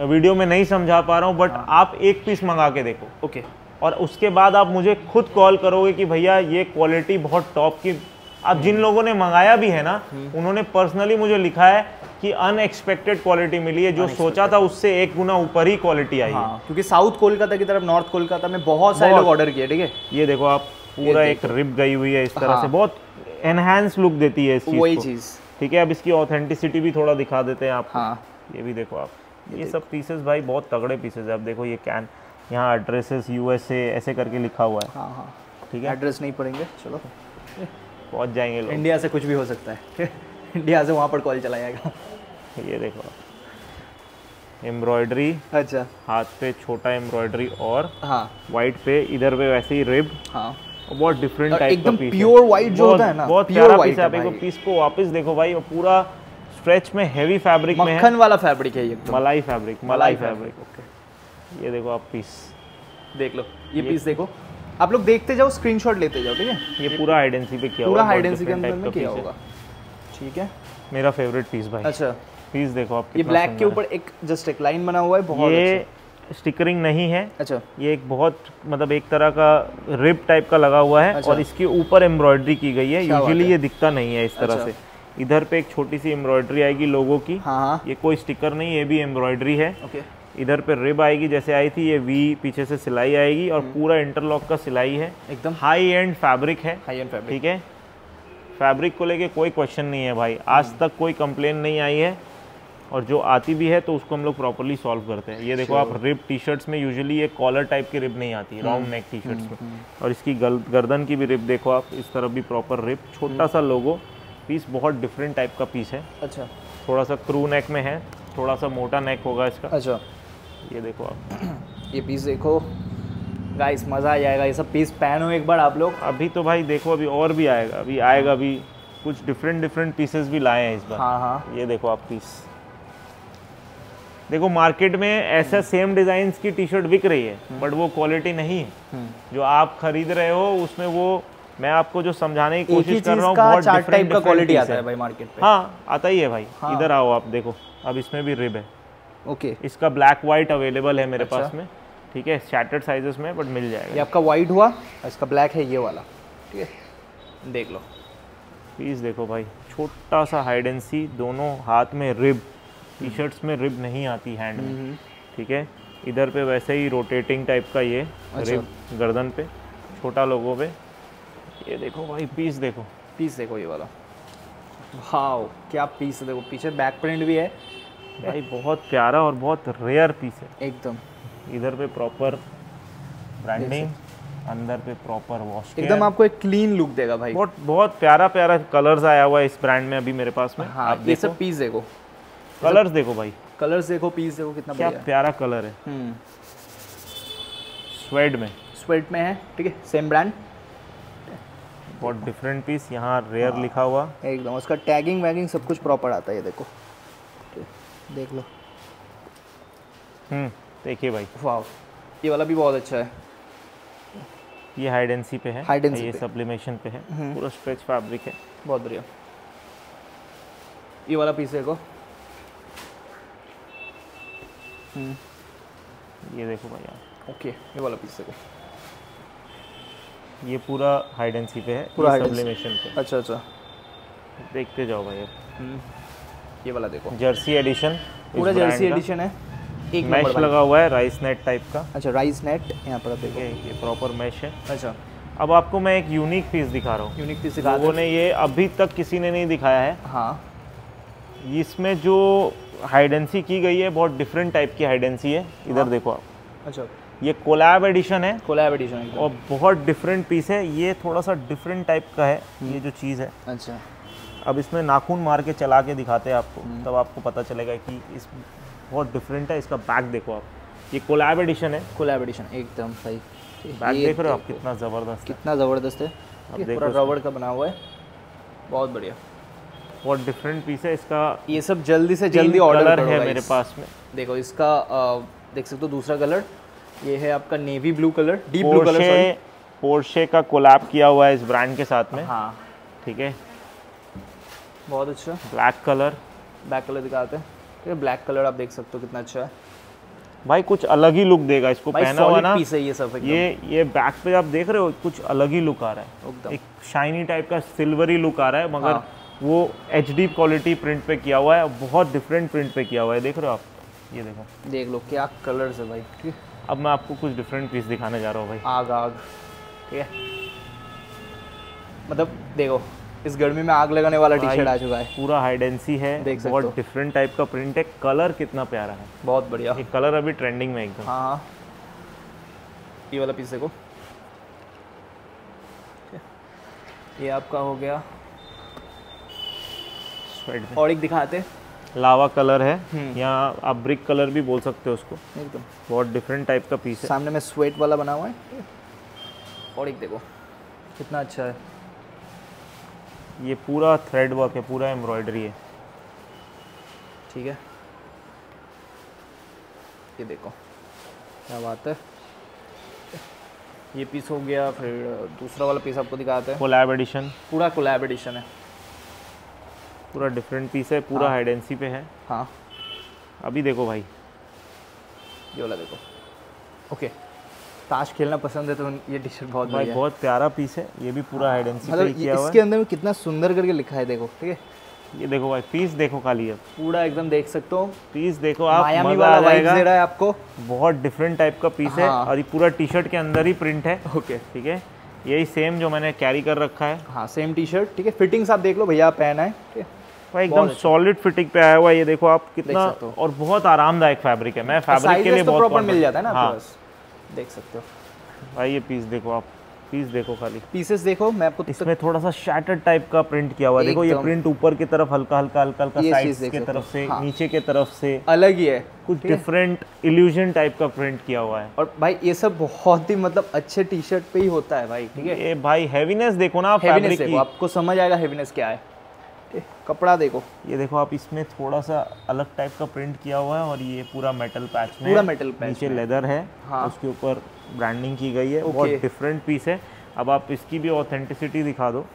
वीडियो में नहीं समझा पा रहा हूँ बट आप एक पीस मंगा के देखो।
ओके
और उसके बाद आप मुझे खुद कॉल करोगे कि भैया ये क्वालिटी बहुत टॉप की अब जिन लोगों ने मंगाया भी है ना उन्होंने पर्सनली मुझे लिखा है कि अनएक्सपेक्टेड क्वालिटी मिली है जो सोचा था उससे एक गुना ऊपर ही क्वालिटी आई। हाँ
क्योंकि साउथ कोलकाता की तरफ़ नॉर्थ कोलकाता में बहुत सारे लोग ऑर्डर किए ठीक है?
ये देखो आप पूरा एक रिप गई हुई है इस तरह
हाँ।
से बहुत एनहांस लुक देती है इस
वही चीज़।
ठीक है अब इसकी ऑथेंटिसिटी भी थोड़ा दिखा देते हैं आपको
हाँ।
ये भी देखो आप। ये सब पीसेस भाई बहुत तगड़े पीसेस है। अब देखो ये कैन यहाँ एड्रेसेस यूएसए ऐसे करके लिखा हुआ है।
हाँ हाँ।
ठीक है?
एड्रेस नहीं पढ़ेंगे चलो।
पहुँच जाएँगे लोग।
इंडिया से कुछ भी हो सकता है। <laughs> इंडिया से वहाँ पर कॉल चला जाएगा।
ये देखो। एम्ब्रॉयडरी
अच्छा।
हाथ पे छोटा एम्ब्रॉयडरी और
हाँ।
वाइट पे इधर पे वैसे ही रिब
हाँ।
बहुत डिफरेंट टाइप का पीस
pure white जो होता है ना,
बहुत प्यारा पीस है आप एक
भाई।
पीस को वापस देखो भाई और पूरा स्ट्रेच में हैवी फैब्रिक में
मक्खन वाला फैब्रिक है ये
मलाई फैब्रिक मलाई फैब्रिक
ओके
ये देखो आप पीस
देख लो। ये पीस देखो। आप लोग देखते जाओ स्क्रीनशॉट लेते जाओ ठीक है?
ये पूरा हाइडेंसी पे किया
पूरा हाइडेंसी के अंदर में किया होगा। ठीक है?
मेरा फेवरेट पीस भाई।
अच्छा।
पीस देखो आप
ये ब्लैक के ऊपर एक जस्ट एक लाइन बना हुआ है। बहुत
ये स्टिकरिंग नहीं है।
अच्छा।
ये एक बहुत मतलब एक तरह का रिब टाइप का लगा हुआ है
अच्छा।
और इसके ऊपर एम्ब्रॉयडरी की गई है। यूजुअली। ये दिखता नहीं है इस तरह
अच्छा।
से। इधर पे एक छोटी सी एम्ब्रॉयडरी आएगी लोगों की।
हाँ हाँ।
ये कोई स्टिकर नहीं ये भी एम्ब्रॉयडरी है।
ओके
इधर पे रिब आएगी जैसे आई थी ये वी पीछे से सिलाई आएगी और पूरा इंटरलॉक का सिलाई है।
एकदम।
हाई एंड फैब्रिक है।
हाई एंड फैब्रिक
ठीक है? फैब्रिक को लेके कोई क्वेश्चन नहीं है भाई। आज तक कोई कंप्लेन नहीं आई है और जो आती भी है तो उसको हम लोग प्रॉपरली सॉल्व करते हैं। ये देखो आप रिब टी शर्ट्स में यूजुअली ये कॉलर टाइप की रिब नहीं आती राउंड नेक टी शर्ट्स में। और इसकी गर्दन की भी रिब देखो आप इस तरफ़ भी प्रॉपर रिब छोटा सा लोगो पीस बहुत डिफरेंट टाइप का पीस है।
अच्छा।
थोड़ा सा क्रू नेक में है थोड़ा सा मोटा नेक होगा इसका।
अच्छा।
ये देखो आप। <clears throat>
ये पीस देखो। गाइस मज़ा आ जाएगा ये सब पीस पहनो एक बार आप लोग।
अभी तो भाई देखो अभी और भी आएगा। अभी आएगा अभी कुछ डिफरेंट डिफरेंट पीसेस भी लाए हैं इस बार।
हाँ हाँ।
ये देखो आप पीस देखो मार्केट में ऐसा सेम डिज़ाइन की टी शर्ट बिक रही है बट वो क्वालिटी नहीं है।
हम्म।
जो आप खरीद रहे हो उसमें वो मैं आपको जो समझाने की कोशिश कर रहा हूँ बहुत
का क्वालिटी आता है। भाई मार्केट पे।
हाँ आता ही है भाई।
हाँ।
इधर आओ आप देखो। अब इसमें भी रिब है।
Okay okay.
इसका ब्लैक व्हाइट अवेलेबल है मेरे
अच्छा।
पास में। ठीक है स्टैटर्ड साइजेस में बट मिल जाएगा।
ये आपका वाइट हुआ इसका ब्लैक है ये वाला। ठीक है? देख लो।
पीस देखो भाई छोटा सा हाइडेंसी दोनों हाथ में रिब टी शर्ट्स में रिब नहीं आती हैंड में। ठीक है? इधर पे वैसे ही रोटेटिंग टाइप का ये
अच्छा।
रिब गर्दन पे छोटा लोगों पे। ये देखो भाई पीस देखो।
पीस देखो ये वाला। हाउ क्या पीस देखो पीछे बैक प्रिंट भी है।
भाई बहुत प्यारा और बहुत रेयर पीस है।
एकदम।
इधर पे प्रॉपर ब्रांडिंग अंदर पे प्रॉपर वॉश
एकदम आपको एक क्लीन लुक देगा भाई।
बहुत बहुत प्यारा प्यारा कलर्स आया हुआ है इस ब्रांड में अभी मेरे पास में।
हाँ
आप
ये
देखो।
सब पीस देखो।
कलर्स देखो भाई।
कलर्स देखो पीस देखो कितना
क्या प्यारा कलर है।
हम्म।
स्वेड में।
स्वेट में है ठीक है सेम ब्रांड
बहुत डिफरेंट पीस यहाँ रेयर लिखा हुआ।
एकदम उसका टैगिंग वैगिंग सब कुछ प्रॉपर आता है ये देखो। है, देख लो।
हम्म देखिए भाई।
वाह ये वाला भी बहुत अच्छा है।
ये हाइडेंसी पे है
Hide-and-seek
ये
पे।
सब्लिमेशन पे है पूरा स्ट्रेच फैब्रिक है।
बहुत बढ़िया। ये वाला पीस देखो।
ये देखो भाई आप।
ओके ये वाला पीस देखो।
ये पूरा हाइडेंसी पे है
पूरा।
सब्लिमेशन पे।
अच्छा अच्छा।
देखते जाओ भाई अब
हम्म, ये वाला देखो।
जर्सी एडिशन
पूरा जर्सी एडिशन है। एक
मैश लगा हुआ है राइस नेट टाइप का।
अच्छा राइस नेट यहाँ पर आप
ठीक
देखो।
ये प्रॉपर मैश है।
अच्छा।
अब आपको मैं एक यूनिक पीस दिखा रहा हूँ।
यूनिक पीस दिखा
लोगों ने ये अभी तक किसी ने नहीं दिखाया है।
हाँ।
इसमें जो हाइडेंसी की गई है बहुत डिफरेंट टाइप की हाइडेंसी है। इधर
हाँ।
देखो आप।
अच्छा।
ये कोलैब एडिशन है।
कोलैब एडिशन
और बहुत डिफरेंट पीस है। ये थोड़ा सा डिफरेंट टाइप का है। ये जो चीज़ है।
अच्छा।
अब इसमें नाखून मार के चला के दिखाते हैं आपको
हम्म।
तब आपको पता चलेगा कि इस बहुत डिफरेंट है इसका बैक देखो आप। ये कोलैब एडिशन है।
कोलैब एडिशन एकदम सही।
बैक देख रहे हो आप कितना ज़बरदस्त
कितना ज़बरदस्त है।
अब देखो
पूरा रबड़ का बना हुआ है। बहुत बढ़िया।
बहुत डिफरेंट पीस है इसका।
ये सब जल्दी से जल्दी ऑर्डर
है मेरे पास में।
देखो इसका अ, देख सकते हो दूसरा कलर ये है आपका navy blue colour deep blue colour
Porsche का कोलैब किया हुआ है इस ब्रांड के साथ में।
हाँ।
ठीक है।
बहुत अच्छा।
ब्लैक कलर
ब्लैक कलर दिखाते हैं। है ब्लैक कलर आप देख सकते हो कितना अच्छा है।
भाई कुछ अलग ही लुक देगा इसको पहना हुआ ना।
पीस है ये सब
ये ये बैक पे आप देख रहे हो कुछ अलग ही लुक आ रहा है। एक शाइनी टाइप का सिल्वरी लुक आ रहा है मगर
हाँ।
वो एच डी क्वालिटी प्रिंट पे किया हुआ है बहुत डिफरेंट प्रिंट पे किया हुआ है। देख रहे हो आप? ये देखो।
देख लो क्या कलर है भाई।
अब मैं आपको कुछ डिफरेंट पीस दिखाने जा रहा हूँ भाई।
आग आग। ठीक है। मतलब देखो इस गर्मी में आग लगाने वाला टी शर्ट आ चुका है।
पूरा हाइडेंसी है।
देख सकते
बहुत। डिफरेंट टाइप का प्रिंट है। कलर कितना प्यारा है।
बहुत बढ़िया।
ये कलर अभी ट्रेंडिंग में एकदम।
हाँ हाँ। ये वाला पीस देखो। ये आपका हो गया। और एक दिखाते
लावा कलर है।
हम्म।
या आप ब्रिक कलर भी बोल सकते हो उसको।
एकदम।
बहुत डिफरेंट टाइप का पीस है।
सामने में स्वेट वाला बना हुआ है। और एक देखो। कितना अच्छा है।
ये पूरा थ्रेड वर्क है पूरा एम्ब्रॉयडरी है।
ठीक है। ये देखो क्या बात है। ये पीस हो गया फिर दूसरा वाला पीस आपको दिखाते हैं।
कोलैब एडिशन
पूरा कोलैब एडिशन है।
पूरा डिफरेंट पीस है पूरा
हाँ।
हाइडेंसी पे है।
हाँ।
अभी देखो भाई।
ये वाला देखो। ओके ताश खेलना पसंद है तो ये टी शर्ट बहुत
भाई बहुत प्यारा पीस है। ये भी पूरा हाइडेंसी पे ही
मतलब
किया हुआ
इसके अंदर में कितना सुंदर करके लिखा है देखो ठीक है?
ये देखो भाई पीस देखो खाली अब।
पूरा एकदम देख सकते हो।
पीस देखो आप
मायामी
मज़ा
वाला वाइब दे रहा है आपको।
बहुत डिफरेंट टाइप का पीस है
हाँ।
और ये पूरा टी शर्ट के अंदर ही प्रिंट है।
ओके
ठीक है? यही सेम जो मैंने कैरी कर रखा है।
हाँ सेम टी शर्ट ठीक है? फिटिंग्स आप देख लो भैया पहना है ठीक है?
भाई एकदम। सॉलिड फिटिंग पे आया हुआ है ये देखो आप कितना और बहुत आरामदायक फैब्रिक है। मैं फैब्रिक के लिए
तो
बहुत
मिल जाता है ना
हाँ।
देख सकते हो।
भाई ये पीस देखो आप। पीस देखो खाली।
पीसेस देखो मैं आपको
इसमें थोड़ा सा शैटर्ड टाइप का प्रिंट किया हुआ देखो ये प्रिंट ऊपर की तरफ़ हल्का हल्का हल्का हल्का साइड्स के तरफ़ से
हाँ।
नीचे के तरफ़ से।
अलग ही है।
कुछ डिफरेंट इल्यूजन टाइप का प्रिंट किया हुआ है।
और भाई ये सब बहुत ही मतलब अच्छे टी शर्ट पे ही होता है भाई ठीक है?
ये भाई हैवीनेस देखो ना आप फैब्रिक की।
आपको समझ आएगा हेवीनेस क्या है। ठीक कपड़ा देखो।
ये देखो आप इसमें थोड़ा सा अलग टाइप का प्रिंट किया हुआ है और ये पूरा मेटल पैच में
पूरा metal patch
नीचे लेदर है।
हाँ।
उसके ऊपर ब्रांडिंग की गई है। बहुत डिफरेंट पीस है। अब आप इसकी भी ऑथेंटिसिटी दिखा दो।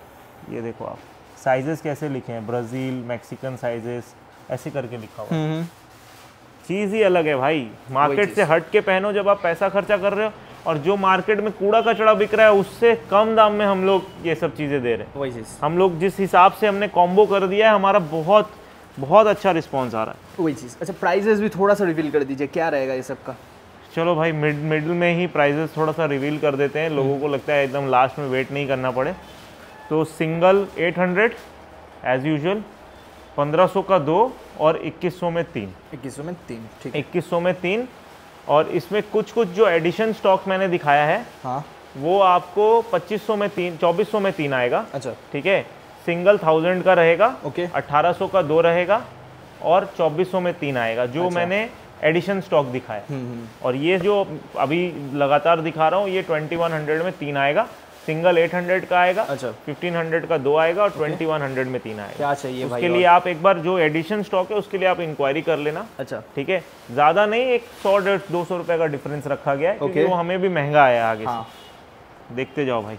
ये देखो आप। साइजेस कैसे लिखे हैं? ब्राज़ील मैक्सिकन साइजेस ऐसे करके लिखा हुआ है। चीज़ ही अलग है भाई। मार्केट से हट के पहनो जब आप पैसा खर्चा कर रहे हो। और जो मार्केट में कूड़ा कचड़ा बिक रहा है उससे कम दाम में हम लोग ये सब चीज़ें दे रहे हैं।
वही चीज़।
हम लोग जिस हिसाब से हमने कॉम्बो कर दिया है हमारा बहुत बहुत अच्छा रिस्पॉन्स आ रहा है।
वही चीज़। अच्छा प्राइजेस भी थोड़ा सा रिवील कर दीजिए क्या रहेगा ये सब का
चलो भाई मिड मिडिल में ही प्राइजेस थोड़ा सा रिवील कर देते हैं। लोगों को लगता है एकदम लास्ट में वेट नहीं करना पड़े। तो सिंगल 800 एज यूजुअल 1500 का दो और 2100 में तीन।
इक्कीस में तीन ठीक है।
2100 में तीन और इसमें कुछ कुछ जो एडिशन स्टॉक मैंने दिखाया है
हाँ।
वो आपको 2500 में तीन 2400 में तीन आएगा।
अच्छा।
ठीक है? सिंगल थाउज़ेंड का रहेगा
ओके।
1800 का दो रहेगा और 2400 में तीन आएगा जो
अच्छा।
मैंने एडिशन स्टॉक दिखाया।
हम्म हम्म।
और ये जो अभी लगातार दिखा रहा हूँ ये 2100 में तीन आएगा। सिंगल 800 का आएगा
अच्छा।
1500 का दो आएगा और 2100 में तीन आएगा।
क्या चाहिए भाई
उसके लिए आप एक बार जो एडिशन स्टॉक है उसके लिए आप इंक्वायरी कर लेना।
अच्छा।
ठीक है? ज़्यादा नहीं एक सौ डेढ़ दो सौ रुपये का डिफरेंस रखा गया है क्योंकि वो हमें भी महँगा आया आगे
हाँ।
देखते जाओ भाई।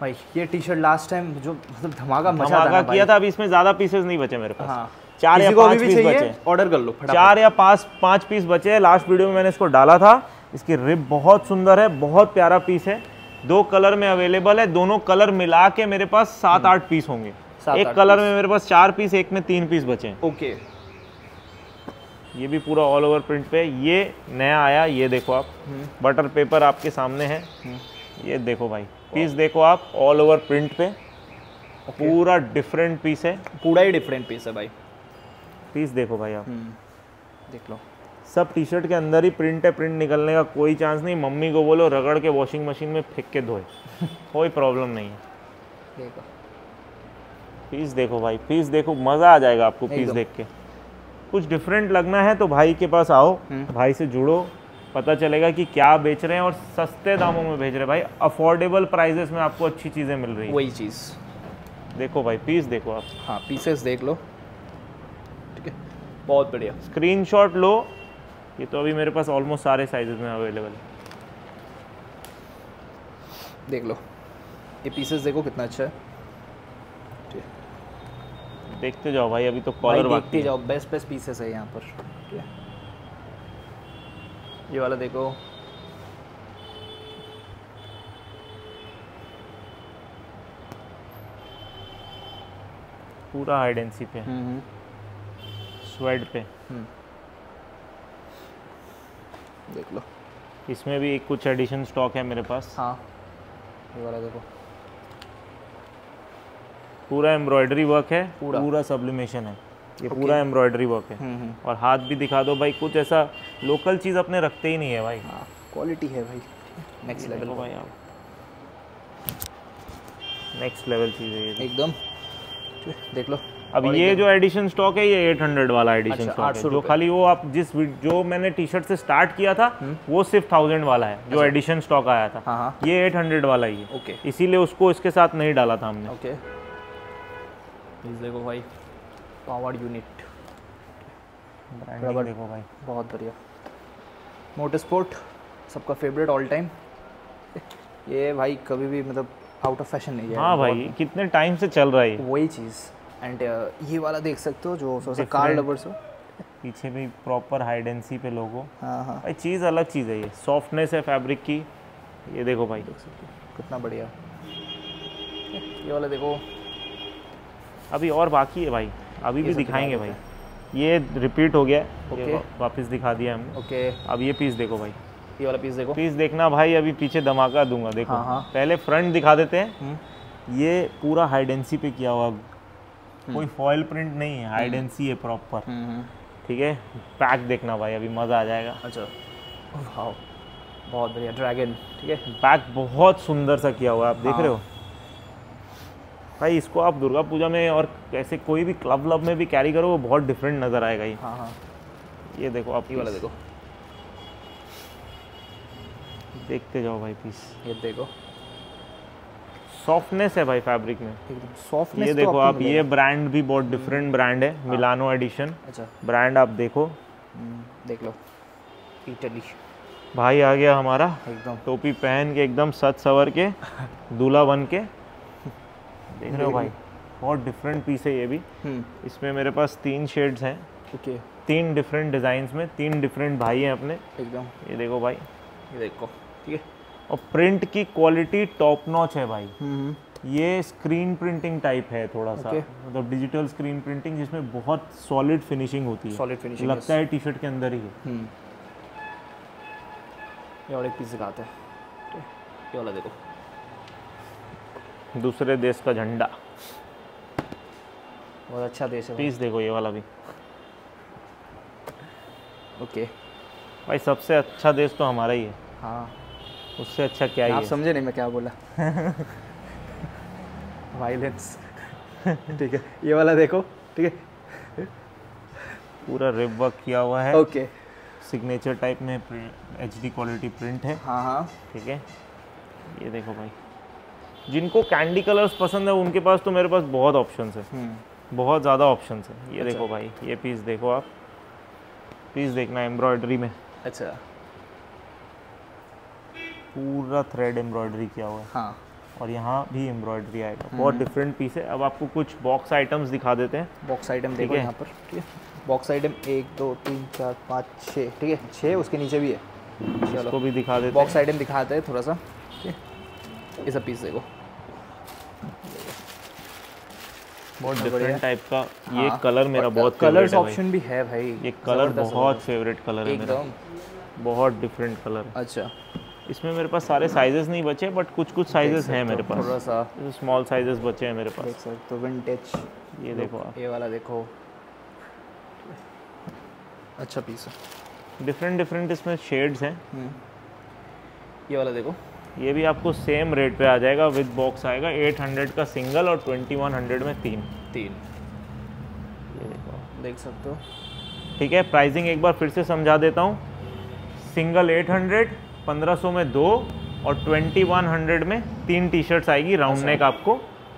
भाई ये टी शर्ट लास्ट टाइम जो मतलब धमाका
धमाका किया था अभी इसमें ज़्यादा पीसेस नहीं बचे मेरे पास।
हाँ।
चार या पाँच पीस बचे।
ऑर्डर कर लो
चार या पाँच पाँच पीस बचे हैं। लास्ट वीडियो में मैंने इसको डाला था। इसकी रिब बहुत सुंदर है बहुत प्यारा पीस है। दो कलर में अवेलेबल है दोनों कलर मिला के मेरे पास सात आठ पीस होंगे।
हम्म।
एक कलर में मेरे पास चार पीस एक में तीन पीस बचे
ओके।
ये भी पूरा ऑल ओवर प्रिंट पे। ये नया आया ये देखो आप।
हम्म।
बटर पेपर आपके सामने है। ये देखो भाई। पीस देखो आप ऑल ओवर प्रिंट पे। पूरा डिफरेंट पीस है।
पूरा ही डिफरेंट पीस है भाई।
पीस देखो भाई आप।
हम्म, देख लो।
सब टी शर्ट के अंदर ही प्रिंट है प्रिंट निकलने का कोई चांस नहीं। मम्मी को बोलो रगड़ के वॉशिंग मशीन में फेंक के धोए। <laughs> कोई प्रॉब्लम नहीं है।
देखो।
पीस देखो भाई पीस देखो मज़ा आ जाएगा आपको पीस देख के। कुछ डिफरेंट लगना है तो भाई के पास आओ
हम्म।
भाई से जुड़ो। पता चलेगा कि क्या बेच रहे हैं और सस्ते दामों में भेज रहे हैं। भाई अफोर्डेबल प्राइजेस में आपको अच्छी चीज़ें मिल रही हैं।
वही चीज़।
देखो भाई पीस देखो आप।
हाँ पीसेस देख लो। ठीक है? बहुत बढ़िया।
स्क्रीनशॉट लो। ये तो अभी मेरे पास ऑलमोस्ट सारे साइजेस में अवेलेबल है।
देख लो। ये पीसेस देखो कितना अच्छा है।
देखते जाओ भाई अभी तो कॉलर
देखते
बाकी है।
जाओ बेस्ट बेस्ट पीसेस है यहाँ पर। ये वाला देखो।
पूरा हाइडेंसी पे।
हम्म
स्वेड पे।
हम्म। देख लो।
इसमें भी कुछ एडिशन स्टॉक है मेरे पास।
हाँ ये वाला देखो।
पूरा एम्ब्रॉयडरी वर्क है
पूरा।
पूरा सब्लिमेशन है। ये okay. पूरा एम्ब्रॉयडरी वर्क है।
हम्म हम्म।
और हाथ भी दिखा दो भाई कुछ ऐसा लोकल चीज़ अपने रखते ही नहीं है भाई।
हाँ क्वालिटी है भाई। नेक्स्ट लेवल
भाई आप। नेक्स्ट लेवल चीज़ है
एकदम। देख लो।
अब ये जो एडिशन स्टॉक है ये 800 वाला एडिशन
अच्छा,
स्टॉक है। जो खाली वो आप जिस जो मैंने टी शर्ट से स्टार्ट किया था वो सिर्फ़ थाउज़ेंड वाला है जो एडिशन स्टॉक आया था।
हाँ हाँ।
ये 800 वाला ही है।
ओके।
इसीलिए उसको इसके साथ नहीं डाला था हमने।
ओके। देखो भाई पावर यूनिट
देखो भाई।
बहुत बढ़िया। मोटर स्पोर्ट सबका फेवरेट ऑल टाइम ये भाई कभी भी मतलब आउट ऑफ़ फ़ैशन नहीं है।
हाँ भाई कितने टाइम से चल रहा है
वही चीज़। एंड ये वाला देख सकते हो जो सा कार लवर्स हो।
पीछे भी प्रॉपर हाइडेंसी पे लोगो
हाँ। हाँ
भाई चीज़ अलग चीज़ है ये। सॉफ्टनेस है फैब्रिक की। ये देखो भाई। देख सकते हो।
कितना बढ़िया। ये वाला देखो।
अभी और बाकी है भाई। अभी भी दिखाएँगे भाई। ये रिपीट हो गया। ये
Okay.
वापस दिखा दिया हमने।
ओके
अब ये पीस देखो भाई।
ये वाला पीस देखो।
पीस देखना भाई अभी पीछे धमाका दूँगा देखो।
हाँ, हाँ।
पहले फ्रंट दिखा देते हैं।
हम्म,
ये पूरा हाइडेंसी पे किया हुआ कोई फॉयल प्रिंट नहीं है हाइडेंसी है प्रॉपर
हम्म, हम्म,
ठीक है? पैक देखना भाई अभी मज़ा आ जाएगा।
अच्छा। वाओ बहुत बढ़िया ड्रैगन ठीक है?
पैक बहुत सुंदर सा किया हुआ है आप देख
हाँ।
रहे हो? भाई इसको आप दुर्गा पूजा में और कैसे कोई भी क्लब व्लब में भी कैरी करो वो बहुत डिफरेंट नज़र आएगा ये
हाँ हाँ।
ये देखो आप
ये वाला देखो।
देखते जाओ भाई पीस
ये देखो।
सॉफ्टनेस है भाई फैब्रिक में।
एकदम सॉफ्टनेस
ये देखो आप ये ब्रांड भी बहुत डिफरेंट ब्रांड है मिलानो एडिशन
अच्छा।
ब्रांड आप देखो।
हम्म, देख लो। इटली
भाई आ गया हमारा।
एकदम।
टोपी पहन के एकदम सच सवर के <laughs> दूल्हा बन के। देख रहे हो भाई बहुत डिफरेंट पीस है ये भी।
हम्म।
इसमें मेरे पास तीन शेड्स हैं।
ओके
तीन डिफरेंट डिज़ाइंस में तीन डिफरेंट भाई हैं अपने।
एकदम।
ये देखो भाई।
ये देखो। ठीक है।
और प्रिंट की क्वालिटी टॉप नॉच है भाई।
हम्म
ये स्क्रीन प्रिंटिंग टाइप है थोड़ा सा। मतलब Okay. डिजिटल स्क्रीन प्रिंटिंग जिसमें बहुत सॉलिड फिनिशिंग होती है।
सॉलिड फिनिशिंग
लगता है टी शर्ट के अंदर ही है।
हम्म। ये और एक पीस दिखाते हैं। ये वाला देखो।
दूसरे देश का झंडा।
बहुत अच्छा देश है
पीस देखो ये वाला भी।
Okay okay.
भाई सबसे अच्छा देश तो हमारा ही है।
हाँ।
उससे अच्छा क्या
आप समझे नहीं मैं क्या बोला? वायलेंस <laughs> ठीक है ये वाला देखो ठीक है?
पूरा रिब वर्क किया हुआ है।
ओके
सिग्नेचर टाइप में एच डी क्वालिटी प्रिंट है।
हाँ हाँ।
ठीक है? ये देखो भाई। जिनको कैंडी कलर्स पसंद है उनके पास तो मेरे पास बहुत ऑप्शन है।
हम्म।
बहुत ज़्यादा ऑप्शन है। ये
अच्छा।
देखो भाई ये पीस देखो आप। पीस देखना एम्ब्रॉयडरी में।
अच्छा।
पूरा थ्रेड एम्ब्रॉयडरी किया हुआ है।
हाँ।
और यहाँ भी एम्ब्रॉयडरी आएगा। बहुत डिफरेंट पीस है। अब आपको कुछ बॉक्स आइटम्स दिखा देते हैं।
बॉक्स आइटम देखो यहाँ पर ठीक है? बॉक्स आइटम एक दो तीन चार पाँच छः ठीक है? छः उसके नीचे भी है।
इसको
चलो
भी दिखा देते
बॉक्स आइटम दिखाते हैं थोड़ा सा ठीक है? ये सब पीस देखो।
बहुत डिफरेंट टाइप का ये
हाँ,
कलर मेरा बहुत
कलर्स
भाई।
ऑप्शन भी है भाई।
ये कलर बहुत फेवरेट कलर है मेरा। बहुत डिफरेंट कलर
अच्छा।
इसमें मेरे पास सारे साइजेस नहीं बचे बट कुछ कुछ साइजेस हैं मेरे पास।
थोड़ा सा
स्मॉल साइजेस बचे हैं मेरे पास।
देख सकते हो विंटेज
ये देखो आप।
ये वाला देखो। अच्छा पीस है।
डिफरेंट डिफरेंट इसमें शेड्स हैं।
हम्म। ये वाला देखो।
ये भी आपको सेम रेट पे आ जाएगा विद बॉक्स आएगा 800 का सिंगल और 2100 में तीन।
तीन।
ये देखो।
देख सकते हो।
ठीक है प्राइसिंग एक बार फिर से समझा देता हूँ। सिंगल 800 1500 में दो और 2100 में तीन टी शर्ट्स आएगी राउंड नेक आपको।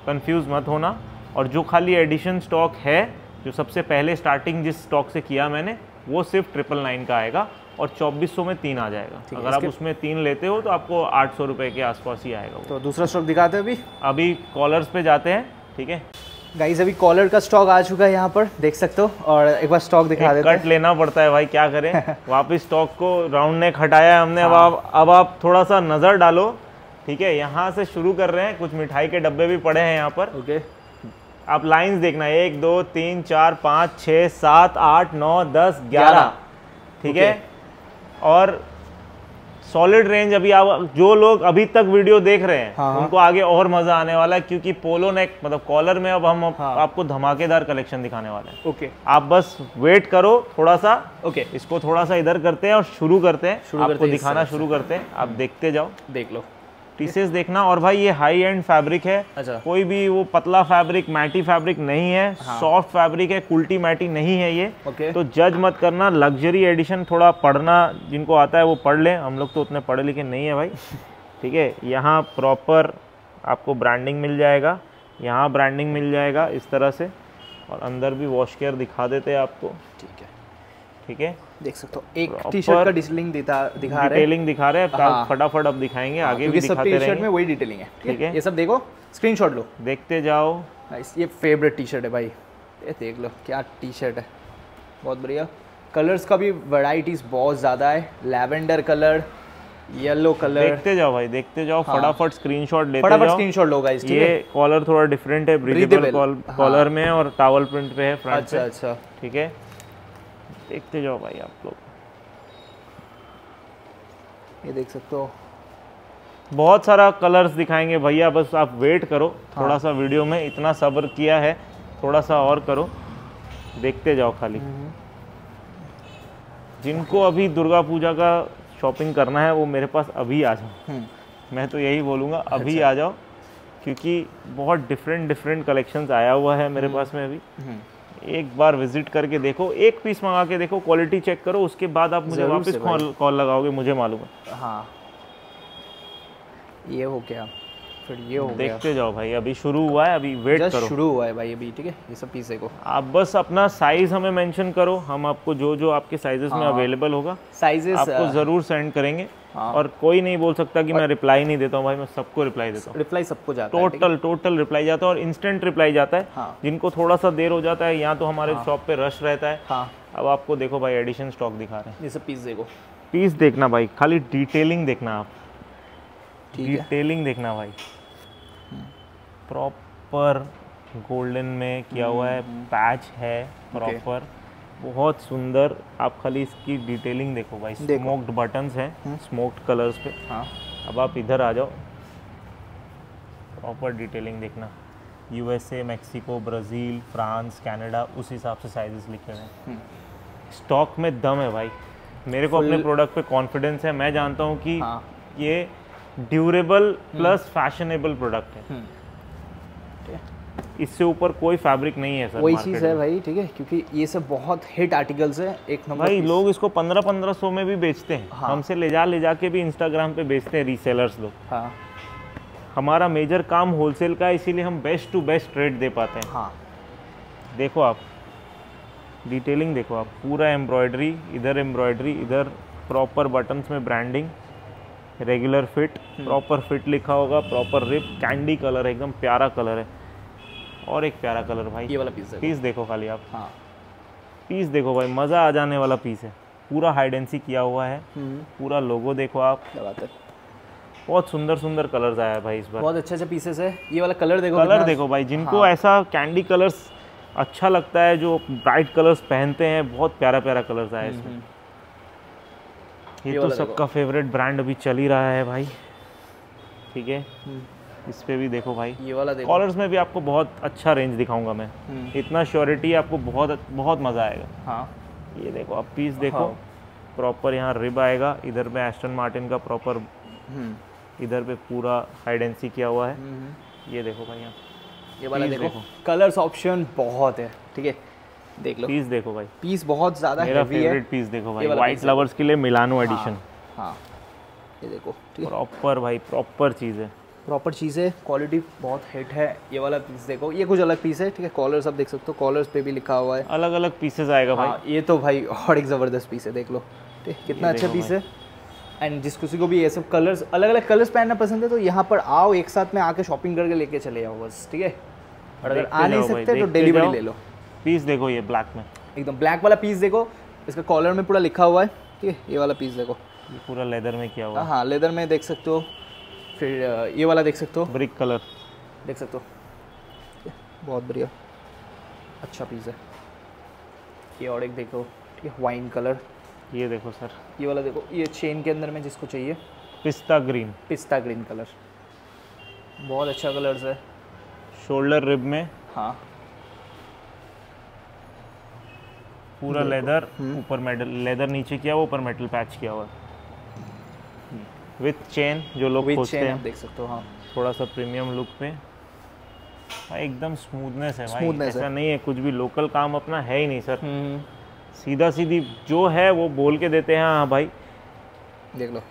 कंफ्यूज मत होना। और जो खाली एडिशन स्टॉक है जो सबसे पहले स्टार्टिंग जिस स्टॉक से किया मैंने वो सिर्फ़ ट्रिपल नाइन का आएगा और 2400 में तीन आ जाएगा। अगर आप उसमें तीन लेते हो तो आपको आठ सौ रुपये के आसपास ही आएगा
तो दूसरा स्टॉक दिखाते हैं अभी?
अभी कॉलर्स पे जाते हैं ठीक है?
गाइस अभी कॉलर का स्टॉक आ चुका है यहाँ पर देख सकते हो और एक बार स्टॉक दिखा
एक
देते
कट लेना पड़ता है भाई क्या करें? <laughs> वापस स्टॉक को राउंड नेक हटाया है हमने अब आप अब आप थोड़ा सा नज़र डालो ठीक है? यहाँ से शुरू कर रहे हैं कुछ मिठाई के डब्बे भी पड़े हैं यहाँ पर।
ओके।
आप लाइंस देखना एक दो तीन चार पाँच छः सात आठ नौ दस ग्यारह ठीक है? और सॉलिड रेंज अभी आप जो लोग अभी तक वीडियो देख रहे हैं
हाँ, हाँ।
उनको आगे और मज़ा आने वाला है क्योंकि पोलो नेक मतलब कॉलर में अब हम
हाँ।
आपको धमाकेदार कलेक्शन दिखाने वाले हैं।
ओके
आप बस वेट करो थोड़ा सा
ओके
इसको थोड़ा सा इधर करते हैं और शुरू करते हैं।
शुरू
आपको दिखाना शुरू करते हैं। आप देखते जाओ।
देख लो।
पीसेस देखना। और भाई ये हाई एंड फैब्रिक है।
अच्छा।
कोई भी वो पतला फैब्रिक मैटी फैब्रिक नहीं है।
हाँ।
सॉफ्ट फैब्रिक है कुल्टी मैटी नहीं है ये।
ओके
तो जज मत करना लग्जरी एडिशन थोड़ा पढ़ना जिनको आता है वो पढ़ लें। हम लोग तो उतने पढ़े लिखे नहीं है भाई। <laughs> ठीक है यहाँ प्रॉपर आपको ब्रांडिंग मिल जाएगा। यहाँ ब्रांडिंग मिल जाएगा इस तरह से। और अंदर भी वॉश केयर दिखा देते हैं आपको।
ठीक है।
ठीक है?
देख सकते हो। एक टी शर्ट का डिटेलिंग दिखा दिखा रहे। हैं
डिटेलिंग दिखा रहे हैं।
हाँ।
फटाफट अब दिखाएँगे आगे भी दिखाते
शर्ट में वही डिटेलिंग है। ठीक है?
है।
ये सब देखो स्क्रीनशॉट लो।
देखते जाओ।
ये फेवरेट टी शर्ट है भाई। ये देख लो क्या टी शर्ट है। बहुत बढ़िया। कलर्स का भी वैरायटीज बहुत ज़्यादा है। लैवेंडर कलर येलो कलर
देखते जाओ भाई देखते जाओ। फटाफट स्क्रीनशॉट लेते
फटाफट स्क्रीनशॉट लो गाइस
ये कॉलर थोड़ा डिफरेंट है ब्रीदेबल कॉलर में और टावल प्रिंट पे है फ्रंट
अच्छा अच्छा।
ठीक है? देखते जाओ भाई आप लोग।
ये देख सकते हो।
बहुत सारा कलर्स दिखाएँगे भैया बस आप वेट करो। थोड़ा सा वीडियो में इतना सब्र किया है थोड़ा सा और करो। देखते जाओ खाली। जिनको अभी दुर्गा पूजा का शॉपिंग करना है वो मेरे पास अभी आ जाओ।
हम्म।
मैं तो यही बोलूँगा अभी अच्छा। आ जाओ क्योंकि बहुत डिफरेंट डिफरेंट कलेक्शंस आया हुआ है मेरे पास में अभी।
हम्म।
एक बार विज़िट करके देखो एक पीस मंगा के देखो क्वालिटी चेक करो उसके बाद आप मुझे वापस कॉल कॉल लगाओगे मुझे मालूम है।
हाँ। ये हो गया। फिर ये हो गया।
देखते जाओ भाई अभी शुरू हुआ है अभी वेट करो।
शुरू हुआ है भाई अभी ठीक है? ये सब पीस देखो
आप बस अपना साइज़ हमें मेंशन करो हम आपको जो जो आपके साइजेस में
हाँ।
अवेलेबल होगा
साइजेस
आपको ज़रूर सेंड करेंगे।
हाँ।
और कोई नहीं बोल सकता कि मैं रिप्लाई नहीं देता हूँ भाई मैं सबको रिप्लाई देता हूँ।
रिप्लाई सबको जाता है
टोटल टोटल रिप्लाई जाता है और इंस्टेंट रिप्लाई जाता है।
हाँ।
जिनको थोड़ा सा देर हो जाता है यहाँ तो हमारे शॉप पे रश रहता है।
हाँ।
अब आपको देखो भाई एडिशन स्टॉक दिखा रहे हैं।
ये सब पीस देखो।
पीस देखना भाई खाली डिटेलिंग देखना आप।
है
डिटेलिंग देखना भाई। प्रॉपर गोल्डन में किया हुआ है
हम्म,
पैच है प्रॉपर बहुत सुंदर आप खाली इसकी डिटेलिंग देखो भाई।
हम्म।
स्मोक्ड बटन्स हैं स्मोक्ड कलर्स पे।
हाँ।
अब आप इधर आ जाओ। प्रॉपर डिटेलिंग देखना। USA Mexico Brazil France Canada उस हिसाब से साइजेस लिखे हुए हैं।
हम्म।
स्टॉक में दम है भाई। मेरे को अपने प्रोडक्ट पे कॉन्फिडेंस है। मैं जानता हूँ कि
हाँ।
ये ड्यूरेबल प्लस फैशनेबल प्रोडक्ट है।
हम्म।
इससे ऊपर कोई फैब्रिक नहीं है सर
वही चीज़ है भाई ठीक है? क्योंकि ये सब बहुत हिट आर्टिकल्स है एक नंबर
भाई लोग इसको पंद्रह पंद्रह सौ में भी बेचते हैं।
हाँ।
हमसे ले जा ले जा के भी इंस्टाग्राम पे बेचते हैं रीसेलर्स लोग।
हाँ।
हमारा मेजर काम होलसेल का है इसीलिए हम बेस्ट टू बेस्ट रेट दे पाते हैं।
हाँ।
देखो आप डिटेलिंग देखो आप पूरा एम्ब्रॉयडरी इधर एम्ब्रॉयडरी इधर प्रॉपर बटन्स में branding regular fit proper fit लिखा होगा प्रॉपर रिप कैंडी कलर एकदम प्यारा कलर है। और एक प्यारा कलर भाई।
ये वाला पीस है
पीस देखो खाली आप।
हाँ।
पीस देखो भाई मज़ा आ जाने वाला पीस है। पूरा हाइडेंसी किया हुआ है।
हम्म,
पूरा लोगो देखो आप।
क्या बात है।
बहुत सुंदर सुंदर कलर्स आया है भाई इस बार।
बहुत अच्छे अच्छे पीसेस है। ये वाला कलर देखो
कलर देखो भाई जिनको हाँ। ऐसा कैंडी कलर्स अच्छा लगता है जो ब्राइट कलर्स पहनते हैं बहुत प्यारा प्यारा कलर्स आया है इसमें। ये तो सबका फेवरेट ब्रांड अभी चल ही रहा है भाई। ठीक है? इस पे भी देखो भाई।
ये वाला देखो।
कॉलर्स में भी आपको बहुत अच्छा रेंज दिखाऊँगा मैं।
हम्म,
इतना श्योरिटी आपको बहुत बहुत मज़ा आएगा।
हाँ।
ये देखो आप पीस देखो।
हाँ।
प्रॉपर यहाँ रिब आएगा। इधर पे एस्टन मार्टिन का प्रॉपर
हम्म,
इधर पे पूरा हाइडेंसी किया हुआ है।
हम्म,
ये देखो भाई यहाँ।
ये वाला देखो।
देखो।
कलर्स ऑप्शन बहुत है। ठीक है? देख लो।
पीस देखो भाई।
पीस बहुत ज़्यादा
मेरा फेवरेट पीस देखो भाई। लवर्स के लिए मिलानो एडिशन
हाँ। ये देखो
प्रॉपर भाई प्रॉपर चीज़ है।
प्रॉपर चीज़ है। क्वालिटी बहुत हिट है। ये वाला पीस देखो। ये कुछ अलग पीस है ठीक है। कॉलर्स आप देख सकते हो। कॉलर्स पे भी लिखा हुआ है।
अलग अलग पीसेस आएगा भाई।
हाँ ये तो भाई और एक ज़बरदस्त पीस है देख लो। ठीक है कितना अच्छा पीस है। एंड जिस किसी को भी ये सब कलर्स अलग अलग कलर्स पहनना पसंद है तो यहाँ पर आओ एक साथ में आके शॉपिंग करके लेके चले जाओ बस ठीक है। और अगर आ नहीं सकते तो डिलीवरी ले लो।
पीस देखो ये ब्लैक में।
एकदम ब्लैक वाला पीस देखो। इसका कॉलर में पूरा लिखा हुआ है ठीक है? ये वाला पीस देखो।
ये पूरा लेदर में किया हुआ है।
हाँ लेदर में देख सकते हो। फिर ये वाला देख सकते हो।
ब्रिक कलर
देख सकते हो। बहुत बढ़िया। अच्छा पीस है। ये और एक देखो ठीक है? वाइन कलर
ये देखो सर।
ये वाला देखो। ये चेन के अंदर में जिसको चाहिए।
पिस्ता ग्रीन
पिस्ता ग्रीन कलर बहुत अच्छा कलर्स है।
शोल्डर रिब में।
हाँ।
पूरा लेदर ऊपर मेटल लेदर नीचे किया हुआ ऊपर मेटल पैच किया हुआ। विथ चेन जो लोग खोजते हैं।
देख सकते हो हाँ।
थोड़ा सा प्रीमियम लुक पे। भाई एकदम स्मूथनेस है भाई।
Smoothness
ऐसा नहीं है कुछ भी लोकल काम अपना है ही नहीं सर।
हम्म,
सीधा सीधी जो है वो बोल के देते हैं हाँ भाई।
देख लो।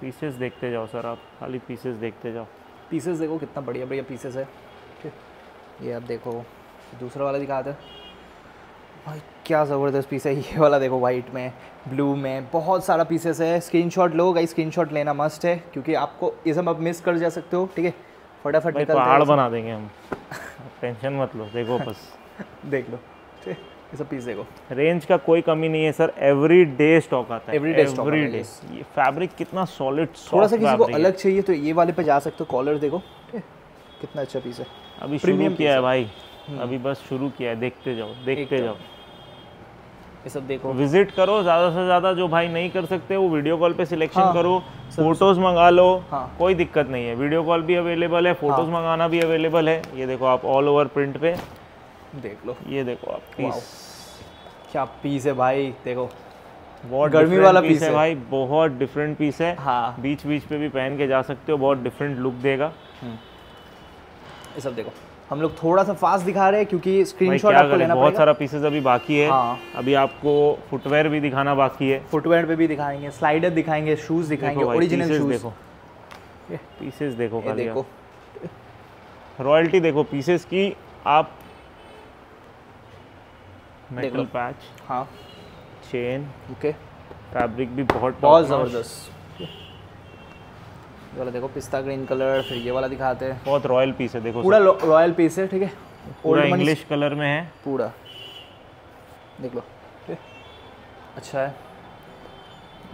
पीसेस देखते जाओ सर आप। खाली पीसेस देखते जाओ।
पीसेस देखो कितना बढ़िया बढ़िया पीसेस है। ये आप देखो दूसरा वाला दिखाते हैं। भाई क्या ज़बरदस्त पीस है। ये वाला देखो वाइट में ब्लू में बहुत सारा पीसेस है। स्क्रीनशॉट लो गाइस स्क्रीनशॉट लेना मस्ट है क्योंकि आपको ये सब आप मिस कर जा सकते हो ठीक है? फटाफट
पहाड़ बना देंगे हम। टेंशन मत लो देखो <laughs> बस।
देख लो ठीक ये सब पीस देखो।
रेंज का कोई कमी नहीं है सर एवरी डे स्टॉक आता है।
Every आता है,
day। ये फैब्रिक कितना सॉलिड
थोड़ा सा किसी को अलग चाहिए तो ये वाले पे जा सकते हो कॉलर देखो कितना अच्छा पीस है।
अभी
premium
किया है भाई। अभी बस शुरू किया है देखते जाओ देखते जाओ।
ये सब देखो।
विज़िट करो ज़्यादा से ज़्यादा जो भाई नहीं कर सकते वो वीडियो कॉल पे सिलेक्शन
हाँ,
करो फ़ोटोज़ मंगा लो
हाँ।
कोई दिक्कत नहीं है। वीडियो कॉल भी अवेलेबल है फ़ोटोज़ हाँ, मंगाना भी अवेलेबल है। ये देखो आप ऑल ओवर प्रिंट पे।
देख लो।
ये देखो आप पीस
क्या पीस है भाई देखो।
बहुत
गर्मी वाला
piece है
है।
भाई बहुत डिफरेंट पीस है।
हाँ।
बीच बीच पे भी पहन के जा सकते हो बहुत डिफरेंट लुक देगा।
ये सब देखो। हम लोग थोड़ा सा फास्ट दिखा रहे हैं क्योंकि स्क्रीनशॉट आपको लेना
बहुत सारा पीसेस अभी बाकी है।
हाँ।
अभी आपको फुटवेयर भी दिखाना बाकी है।
फुटवेयर पे भी दिखाएँगे स्लाइडर दिखाएँगे शूज़ दिखाएँगे ओरिजिनल शूज़
देखो। पीसेस देखो
ये देखो।
रॉयल्टी देखो पीसेस की आप मेटल पैच
हाँ।
चेन
ओके
फैब्रिक भी बहुत
बहुत ज़बरदस्त। ये वाला देखो पिस्ता ग्रीन कलर फिर ये वाला दिखाते हैं।
बहुत रॉयल पीस है देखो
पूरा रॉयल पीस है ठीक है?
पूरा इंग्लिश कलर में है।
पूरा। देख लो ठीक अच्छा है।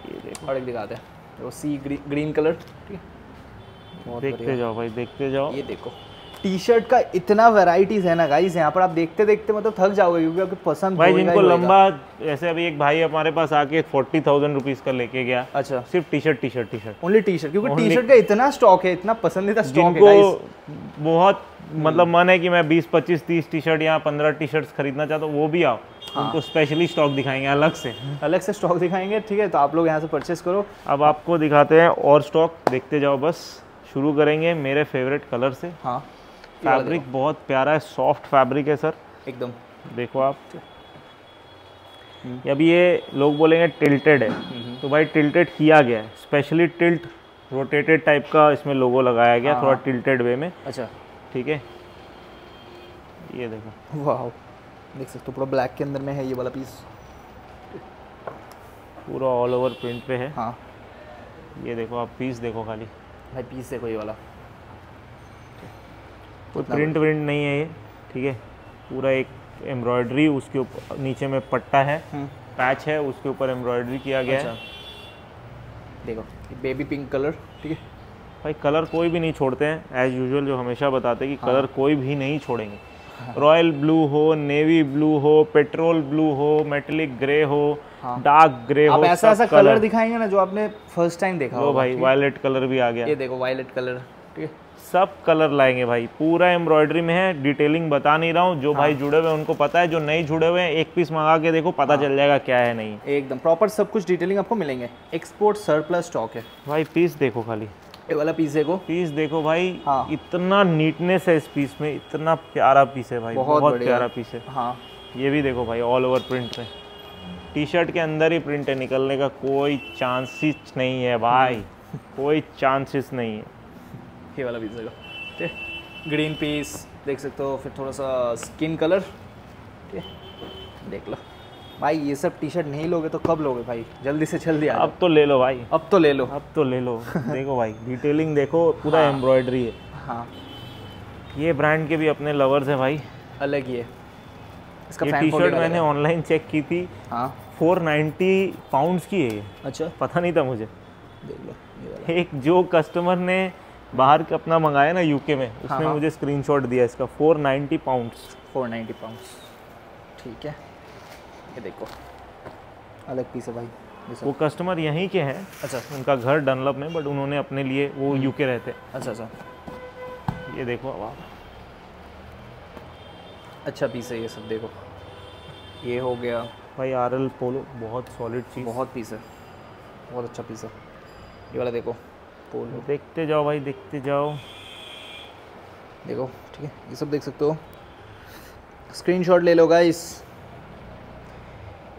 ये देखो।
और एक दिखाते हैं। देखो सी ग्रीन कलर ठीक है?
देखते जाओ भाई देखते जाओ।
ये देखो। टी शर्ट का इतना वेराइटीज है ना गाइस यहाँ पर आप देखते देखते मतलब थक जाओगे क्योंकि आपको पसंद
भाई जिनको लंबा जैसे अभी एक भाई हमारे पास आके फोर्टी थाउज़ेंड रुपीज़ का लेके गया।
अच्छा।
सिर्फ़ T shirt T shirt T shirt
only T shirt क्योंकि टी शर्ट का इतना स्टॉक है इतना पसंदीदा स्टॉक है
बहुत मतलब मन है कि मैं 20 25 30 टी शर्ट या 15 टी शर्ट खरीदना चाहता हूँ वो भी आओ।
हाँ।
उनको स्पेशली स्टॉक दिखाएँगे अलग से।
अलग से स्टॉक दिखाएँगे ठीक है तो आप लोग यहाँ से परचेस करो।
अब आपको दिखाते हैं और स्टॉक देखते जाओ बस। शुरू करेंगे मेरे फेवरेट कलर से।
हाँ।
फैब्रिक बहुत प्यारा है सॉफ्ट फैब्रिक है सर
एकदम।
देखो आप। अभी ये लोग बोलेंगे टिल्टेड है। तो भाई टिल्टेड किया गया है। स्पेशली टिल्ट रोटेटेड टाइप का इसमें लोगो लगाया गया
हाँ,
थोड़ा
हाँ।
टिल्टेड वे में।
अच्छा।
ठीक है? ये देखो।
वाह देख सकते हो पूरा ब्लैक के अंदर में है ये वाला पीस
पूरा ऑल ओवर प्रिंट पे है।
हाँ।
ये देखो आप पीस देखो खाली।
भाई पीस देखो ये वाला।
कोई प्रिंट व्रिंट नहीं है ये ठीक है? पूरा एक एम्ब्रॉयडरी उसके ऊपर नीचे में पट्टा है
हम्म,
पैच है उसके ऊपर एम्ब्रॉयडरी किया गया
अच्छा।
है
देखो बेबी पिंक कलर ठीक है?
भाई कलर कोई भी नहीं छोड़ते हैं। एज यूजुअल जो हमेशा बताते हैं कि
हाँ।
कलर कोई भी नहीं छोड़ेंगे। रॉयल ब्लू हो नेवी ब्लू हो पेट्रोल ब्लू हो मेटेलिक ग्रे हो हाँ। डार्क ग्रे हो
ऐसा ऐसा कलर दिखाएँगे ना जो आपने फ़र्स्ट टाइम देखा हो
भाई वायलेट कलर भी आ गया।
ये देखो वायलेट कलर ठीक है?
सब कलर लाएँगे भाई। पूरा एम्ब्रॉयडरी में है डिटेलिंग बता नहीं रहा हूँ। जो हाँ। भाई जुड़े हुए हैं उनको पता है जो नहीं जुड़े हुए हैं एक पीस मंगा के देखो पता हाँ। चल जाएगा क्या है नहीं।
एकदम प्रॉपर सब कुछ डिटेलिंग आपको मिलेंगे। एक्सपोर्ट सरप्लस स्टॉक है।
भाई पीस देखो खाली।
ये वाला पीस देखो।
पीस देखो भाई
हाँ।
इतना नीटनेस है इस पीस में इतना प्यारा पीस है भाई
बहुत
प्यारा पीस है।
हाँ।
ये भी देखो भाई ऑल ओवर प्रिंट में। टी शर्ट के अंदर ही प्रिंट है निकलने का कोई चांसेस नहीं है भाई। कोई चांसेस नहीं है।
ये वाला पीस देखो ठीक है? ग्रीन पीस देख सकते हो फिर थोड़ा सा स्किन कलर ठीक है? देख लो। भाई ये सब टी शर्ट नहीं लोगे तो कब लोगे भाई? जल्दी से जल्दी आ
अब तो ले लो भाई।
अब तो ले लो।
अब तो ले लो। <laughs> देखो भाई डिटेलिंग देखो पूरा एम्ब्रॉयडरी है।
हाँ।
ये ब्रांड के भी अपने लवर्स हैं भाई।
अलग ही है। इसका
ये टी शर्ट मैंने ऑनलाइन चेक की थी।
हाँ।
490 पाउंड्स की है ये।
अच्छा।
पता नहीं था मुझे।
देख लो
एक जो कस्टमर ने बाहर का अपना मंगाया ना यूके में
हाँ,
उसने मुझे स्क्रीनशॉट दिया इसका 490 पाउंड्स
फोर नाइन्टी पाउंड्स ठीक है। ये देखो। अलग पीस है भाई।
वो कस्टमर यहीं के हैं।
अच्छा।
उनका घर डनलप में बट उन्होंने अपने लिए वो
हम्म।
यूके रहते
अच्छा अच्छा।
ये देखो अब आप।
अच्छा पीस है ये सब देखो। ये हो गया।
भाई आर एल पोलो बहुत सॉलिड चीज़
बहुत पीस है। बहुत अच्छा पीस है। ये वाला देखो। पोलो
देखते जाओ भाई देखते जाओ।
देखो ठीक है ये सब देख सकते हो। स्क्रीनशॉट ले लो गाइस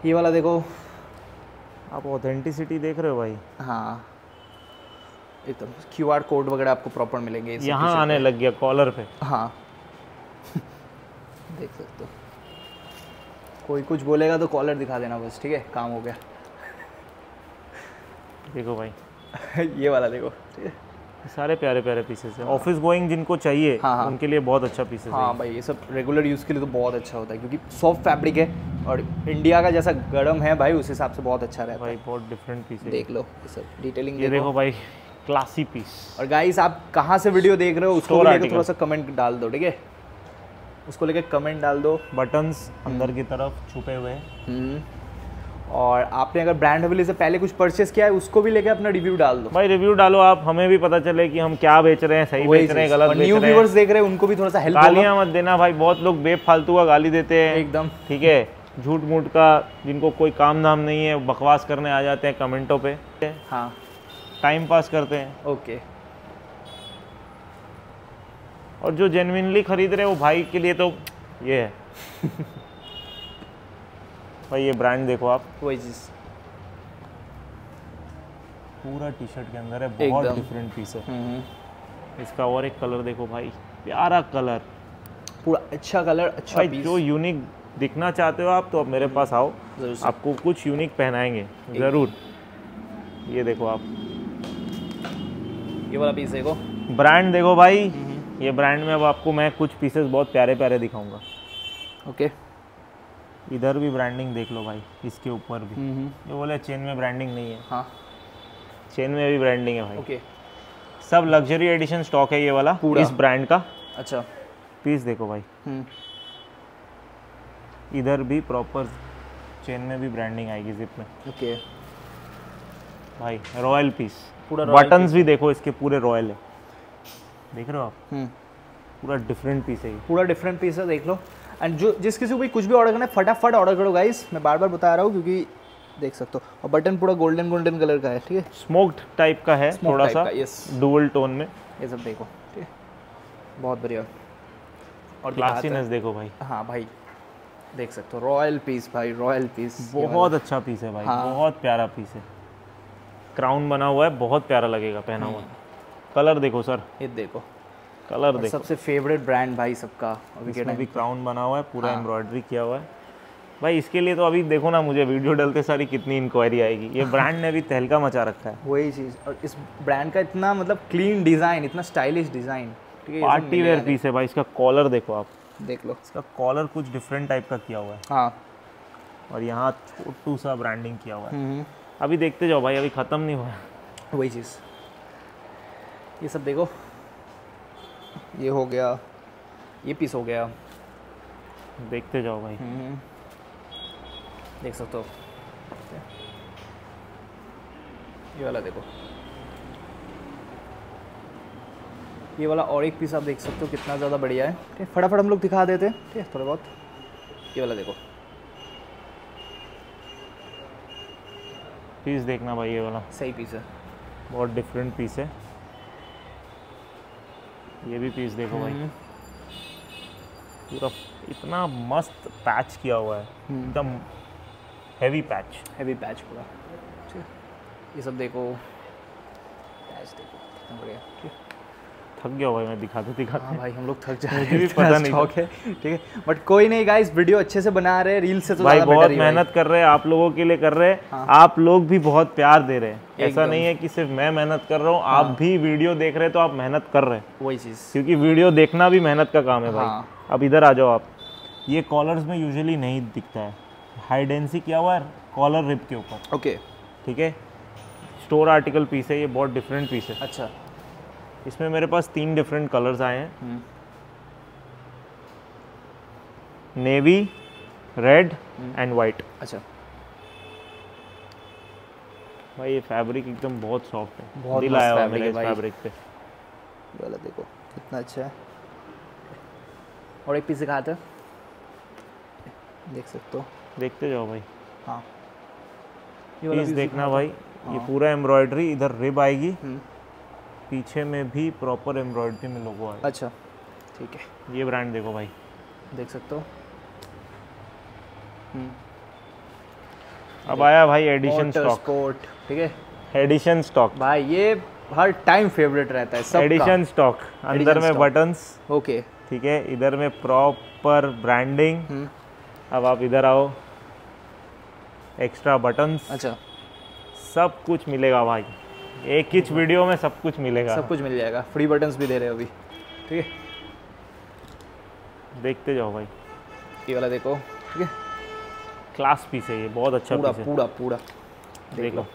ये वाला देखो।
आप ऑथेंटिसिटी देख रहे हो भाई?
हाँ। एकदम क्यू आर कोड वगैरह आपको प्रॉपर मिलेंगे
यहाँ आने लग गया कॉलर पे।
पे। हाँ। <laughs> देख सकते हो। कोई कुछ बोलेगा तो कॉलर दिखा देना बस ठीक है? काम हो गया।
देखो भाई। <laughs>
ये वाला देखो। ठीक है
सारे प्यारे प्यारे पीसेस हैं। ऑफ़िस गोइंग जिनको चाहिए
हाँ, हाँ।
उनके लिए बहुत अच्छा पीसेस हाँ।
है हाँ भाई ये सब रेगुलर यूज़ के लिए तो बहुत अच्छा होता है क्योंकि सॉफ्ट फैब्रिक है और इंडिया का जैसा गर्म है भाई उस हिसाब से बहुत अच्छा रहता
भाई बहुत डिफरेंट पीस
है।
है
देख लो ये सब डिटेलिंग
ये देखो। भाई क्लासी पीस
और गाइस आप कहाँ से वीडियो देख रहे हो उसको
Store
भी लेके
article.
थोड़ा सा कमेंट डाल दो ठीक है? उसको लेके कमेंट डाल दो।
बटन्स अंदर की तरफ़ छुपे हुए हैं।
हम्म। और आपने अगर ब्रांड हवेली से पहले कुछ परचेस किया है उसको भी लेके अपना रिव्यू डाल दो।
भाई रिव्यू डालो आप हमें भी पता चले कि हम क्या बेच रहे हैं सही बेच रहे हैं गलत बेच
न्यू व्यूवर्स देख रहे हैं उनको भी थोड़ा सा हेल्प
गालियाँ मत देना भाई बहुत लोग बेफालतू का गाली देते हैं।
एकदम।
ठीक है? झूठ मूठ का जिनको कोई काम धाम नहीं है बकवास करने आ जाते हैं कमेंटों पे।
हाँ।
टाइम पास करते हैं।
ओके
और जो जेनविनली खरीद रहे हैं वो भाई के लिए तो ये है। <laughs> भाई ये ब्रांड देखो आप।
वही
पूरा टी शर्ट के अंदर है बहुत डिफरेंट पीस है।
हम्म।
इसका और एक कलर देखो भाई प्यारा कलर
पूरा अच्छा कलर अच्छा
भाई
पीस
जो यूनिक दिखना चाहते हो आप तो अब मेरे पास आओ। आपको कुछ यूनिक पहनाएँगे ज़रूर। ये देखो आप।
ये वाला पीस देखो।
ब्रांड देखो भाई। ये ब्रांड में अब आपको मैं कुछ पीसेस बहुत प्यारे प्यारे दिखाऊँगा।
ओके
इधर भी ब्रांडिंग देख लो भाई इसके ऊपर भी।
हम्म।
ये बोले चेन में ब्रांडिंग नहीं है।
हाँ।
चेन में भी ब्रांडिंग है भाई।
ओके
सब लग्जरी एडिशन स्टॉक है ये वाला
पूरा।
इस ब्रांड का।
अच्छा।
पीस देखो भाई।
हम्म।
इधर भी प्रॉपर चेन में भी ब्रांडिंग आएगी जिप में।
ओके
भाई रॉयल पीस
पूरा
बटन्स भी देखो इसके पूरे रॉयल है। देख रहे हो आप?
हम्म।
पूरा डिफरेंट पीस है ये।
पूरा डिफरेंट पीस है देख लो। एंड जो जिस किसी को भी कुछ भी ऑर्डर करना है फटाफट ऑर्डर करो गाइस मैं बार बार बता रहा हूँ क्योंकि देख सकते हो। और बटन पूरा गोल्डन गोल्डन कलर का है ठीक है?
स्मोक्ड टाइप का है थोड़ा सा
yes।
डुअल टोन में।
ये सब देखो ठीक है? बहुत बढ़िया। और
क्लासीनेस देखो भाई।
हाँ भाई देख सकते हो रॉयल पीस भाई रॉयल पीस
बहुत अच्छा पीस है भाई
हाँ।
बहुत प्यारा पीस है। क्राउन बना हुआ है बहुत प्यारा लगेगा पहना हुआ। कलर देखो सर
ये देखो।
कलर देखो।
सबसे फेवरेट ब्रांड भाई सबका अभी
इसमें भी क्राउन बना हुआ है पूरा
हाँ।
एम्ब्रॉयडरी किया हुआ है। भाई इसके लिए तो अभी देखो ना मुझे वीडियो डलते सारी कितनी इंक्वायरी आएगी। ये ब्रांड ने भी तहलका मचा रखा है।
वही चीज़ और इस ब्रांड का इतना मतलब क्लीन डिज़ाइन इतना स्टाइलिश डिज़ाइन है
पार्टी वेयर पीस है भाई इसका कॉलर देखो आप।
देख लो।
इसका कॉलर कुछ डिफरेंट टाइप का किया हुआ है।
हाँ।
और यहाँ छोटू सा ब्रांडिंग किया हुआ है।
हम्म,
अभी देखते जाओ भाई अभी ख़त्म नहीं हुआ
वही चीज़। ये सब देखो। ये हो गया ये पीस हो गया।
देखते जाओ भाई।
हम्म। देख सकते हो। ये वाला देखो। ये वाला और एक पीस आप देख सकते हो कितना ज़्यादा बढ़िया है। ठीक है फटाफट हम लोग दिखा देते हैं। ठीक है थोड़ा बहुत। ये वाला देखो।
पीस देखना भाई ये वाला।
सही पीस है।
बहुत डिफरेंट पीस है। ये भी पीस देखो भाई।
हम्म,
पूरा इतना मस्त पैच किया हुआ है।
हम्म।
एकदम हैवी पैच
हैवी पैच पूरा। ठीक। है ये सब देखो। पैच देखो कितना बढ़िया। ठीक।
थक गया भाई मैं दिखाते दिखाते।
हाँ भाई हम लोग थक जा
मुझे भी पता नहीं
स्टॉक है ठीक है? बट कोई नहीं गाइस वीडियो अच्छे से बना रहे रील से तो
भाई बहुत
ही।
मेहनत कर रहे हैं आप लोगों के लिए कर रहे हैं।
हाँ।
आप लोग भी बहुत प्यार दे रहे हैं। ऐसा नहीं है कि सिर्फ़ मैं मेहनत कर रहा हूँ आप भी वीडियो देख रहे हैं तो आप मेहनत कर रहे हैं।
वही चीज़।
क्योंकि वीडियो देखना भी मेहनत का काम है भाई।
हाँ।
अब इधर आ जाओ आप। ये कॉलर्स में यूजुअली नहीं दिखता है। हाइडेंसी किया हुआ है? कॉलर रिप के ऊपर।
ओके
ठीक है? स्टोर आर्टिकल पीस है ये बहुत डिफरेंट पीस है।
अच्छा।
इसमें मेरे पास तीन डिफरेंट कलर्स आए हैं. नेवी रेड एंड वाइट
अच्छा.
भाई ये फैब्रिक एकदम बहुत सॉफ्ट है.
बहुत
दिल आया हुआ मेरा
है
फैब्रिक पे.
वाला देखो कितना अच्छा है. और एक पीस दिखाते हैं. देख सकते हो.
देखते जाओ भाई.
हाँ.
पीस देखना भाई। ये
हाँ।
पूरा एम्ब्रॉयडरी इधर रिब आएगी.
हम्म,
पीछे में भी प्रॉपर एम्ब्रॉयडरी में लोगो आएगा
अच्छा ठीक है।
ये ब्रांड देखो भाई।
देख सकते हो। हम्म,
अब आया भाई एडिशन स्टॉक
ठीक है?
एडिशन स्टॉक
भाई ये हर टाइम फेवरेट रहता है सब
एडिशन स्टॉक अंदर में बटन्स
ओके
ठीक है इधर में प्रॉपर ब्रांडिंग
हम्म,
अब आप इधर आओ। एक्स्ट्रा बटन्स
अच्छा।
सब कुछ मिलेगा भाई। एक ही वीडियो में सब कुछ मिलेगा।
सब कुछ मिल जाएगा। फ्री बटन्स भी दे रहे हो अभी। ठीक है?
देखते जाओ भाई।
ये वाला देखो। ठीक है?
क्लास पीस है ये बहुत अच्छा
पूरा
पीस है।
पूरा पूरा। देखो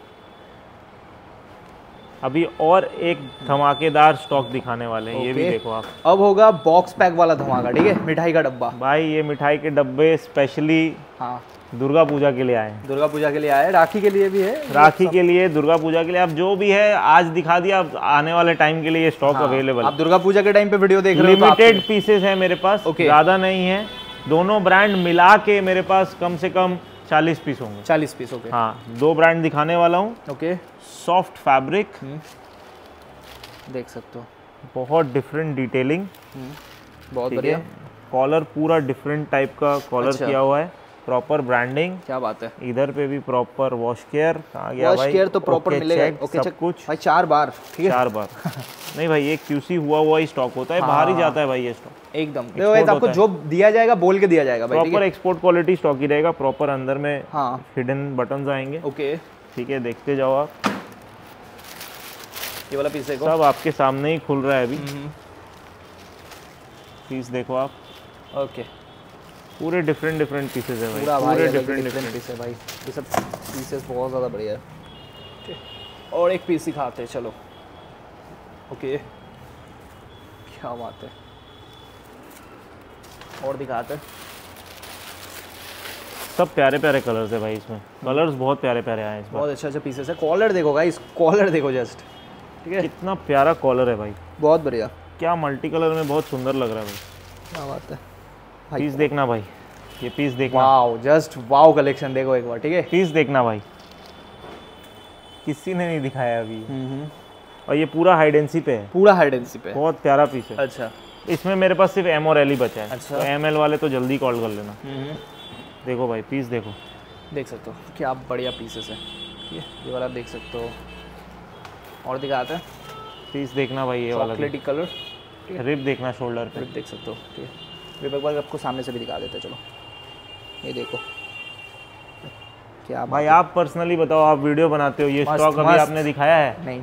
अभी और एक धमाकेदार स्टॉक दिखाने वाले हैं ये भी देखो आप।
अब होगा बॉक्स पैक वाला धमाका ठीक है? मिठाई का डब्बा।
भाई ये मिठाई के डब्बे स्पेशली
हाँ।
दुर्गा पूजा के लिए आए
दुर्गा पूजा के लिए आए राखी के लिए भी है।
राखी के लिए दुर्गा पूजा के लिए। आप जो भी है आज दिखा दिया आने वाले टाइम के लिए ये स्टॉक
हाँ,
अवेलेबल
आप दुर्गा पूजा के टाइम पे वीडियो देख रहे हो
लिमिटेड पीसेस है मेरे पास ज़्यादा नहीं है। दोनों ब्रांड मिला के मेरे पास कम से कम 40 पीस होंगे।
चालीस पीस ओके
हाँ दो ब्रांड दिखाने वाला हूँ।
Okay
soft fabric.
देख सकते हो।
बहुत डिफरेंट डिटेलिंग
हम्म, बहुत बढ़िया।
कॉलर पूरा डिफरेंट टाइप का कॉलर
अच्छा।
किया हुआ है। प्रॉपर ब्रांडिंग
क्या बात है?
इधर पे भी प्रॉपर वॉश केयर कहाँ गया
वॉश केयर तो प्रॉपर मिलेगा। ओके
सब कुछ।
भाई चार बार ठीक है?
चार बार। <laughs> नहीं भाई ये क्यूसी हुआ हुआ ही स्टॉक होता है हाँ। बाहर ही
हाँ।
जाता है भाई ये स्टॉक
एकदम। देखो guys, आपको जो दिया जाएगा बोल के दिया जाएगा भाई
प्रॉपर एक्सपोर्ट क्वालिटी स्टॉक ही रहेगा प्रॉपर अंदर में
हाँ।
हिडन बटन्स आएँगे।
ओके
ठीक है देखते जाओ आप।
ये वाला पीस देखो।
सब आपके सामने ही खुल रहा है अभी।
हम्म,
पीस देखो आप।
ओके
पूरे डिफरेंट डिफरेंट पीसेस है भाई। पूरे डिफरेंट
डिफरेंट पीस है भाई। ये सब पीसेस बहुत ज़्यादा बढ़िया है। और एक पीस दिखाते हैं चलो। ओके क्या बात है। और दिखाते हैं।
सब प्यारे प्यारे कलर्स है भाई इसमें। कलर्स बहुत प्यारे प्यारे आए हैं
बहुत अच्छा अच्छा पीसेस है। कॉलर देखो गाइस कॉलर देखो जस्ट ठीक है?
कितना प्यारा कॉलर है भाई।
बहुत बढ़िया।
क्या मल्टी कलर में बहुत सुंदर लग रहा है भाई।
क्या बात है।
पीस देखना भाई। ये पीस देखना।
वाओ जस्ट वाओ कलेक्शन देखो एक बार ठीक है?
पीस देखना भाई। किसी ने नहीं दिखाया अभी।
हम्म,
और ये पूरा हाइडेंसी पे है।
पूरा हाइडेंसी पे
बहुत प्यारा पीस है।
अच्छा।
इसमें मेरे पास सिर्फ़ एम और एल ही बचा है।
अच्छा।
तो एम एल वाले तो जल्दी कॉल कर लेना। देखो भाई पीस देखो।
देख सकते हो क्या बढ़िया पीसेस है। ये वाला देख सकते हो। और दिखाते हैं।
पीस देखना भाई ये वाला
चॉकलेटी कलर
रिप देखना शोल्डर पे।
रिप देख सकते हो ठीक है। फिर एक बार आपको सामने से भी दिखा देते चलो। ये देखो। क्या
भाई आप पर्सनली बताओ आप वीडियो बनाते हो ये स्टॉक अभी आपने दिखाया है?
नहीं।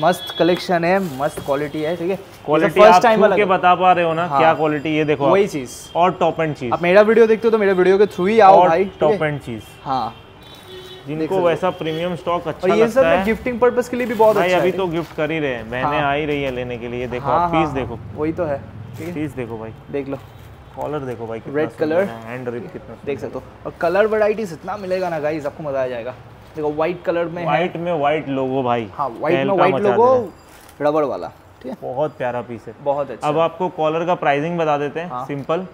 मस्त कलेक्शन है मस्त क्वालिटी है ठीक है?
क्वालिटी
फ़र्स्ट टाइम वाला
बता पा रहे हो ना
हाँ।
क्या क्वालिटी ये देखो
वही चीज़।
और टॉप एंड चीज़
आप मेरा वीडियो देखते हो तो मेरे वीडियो के थ्रू ही आओ
और
भाई
टॉप एंड चीज़
हाँ।
जिनको वैसा प्रीमियम स्टॉक अच्छा
और ये सब
लगता है।
गिफ्टिंग पर्पस के लिए भी बहुत अच्छा
अभी तो गिफ्ट कर ही रहे हैं। बहनें
हाँ।
आ ही रही है लेने के लिए देखो
हाँ हाँ
पीस
हाँ,
देखो।
वही तो है।
पीस देखो भाई।
देख लो।
कॉलर देखो भाई
Red color.
हैंड रिप कितना
देख सकते हो। और कलर वैराइटीज इतना मिलेगा ना गाइस आपको मज़ा आ जाएगा। देखो वाइट कलर में
व्हाइट में व्हाइट लोगो भाई।
हाँ वाइट में
दे
लोगो रबड़ वाला ठीक है?
बहुत प्यारा पीस है।
बहुत अच्छा।
अब आपको कॉलर का प्राइसिंग बता देते हैं
हाँ।
सिंपल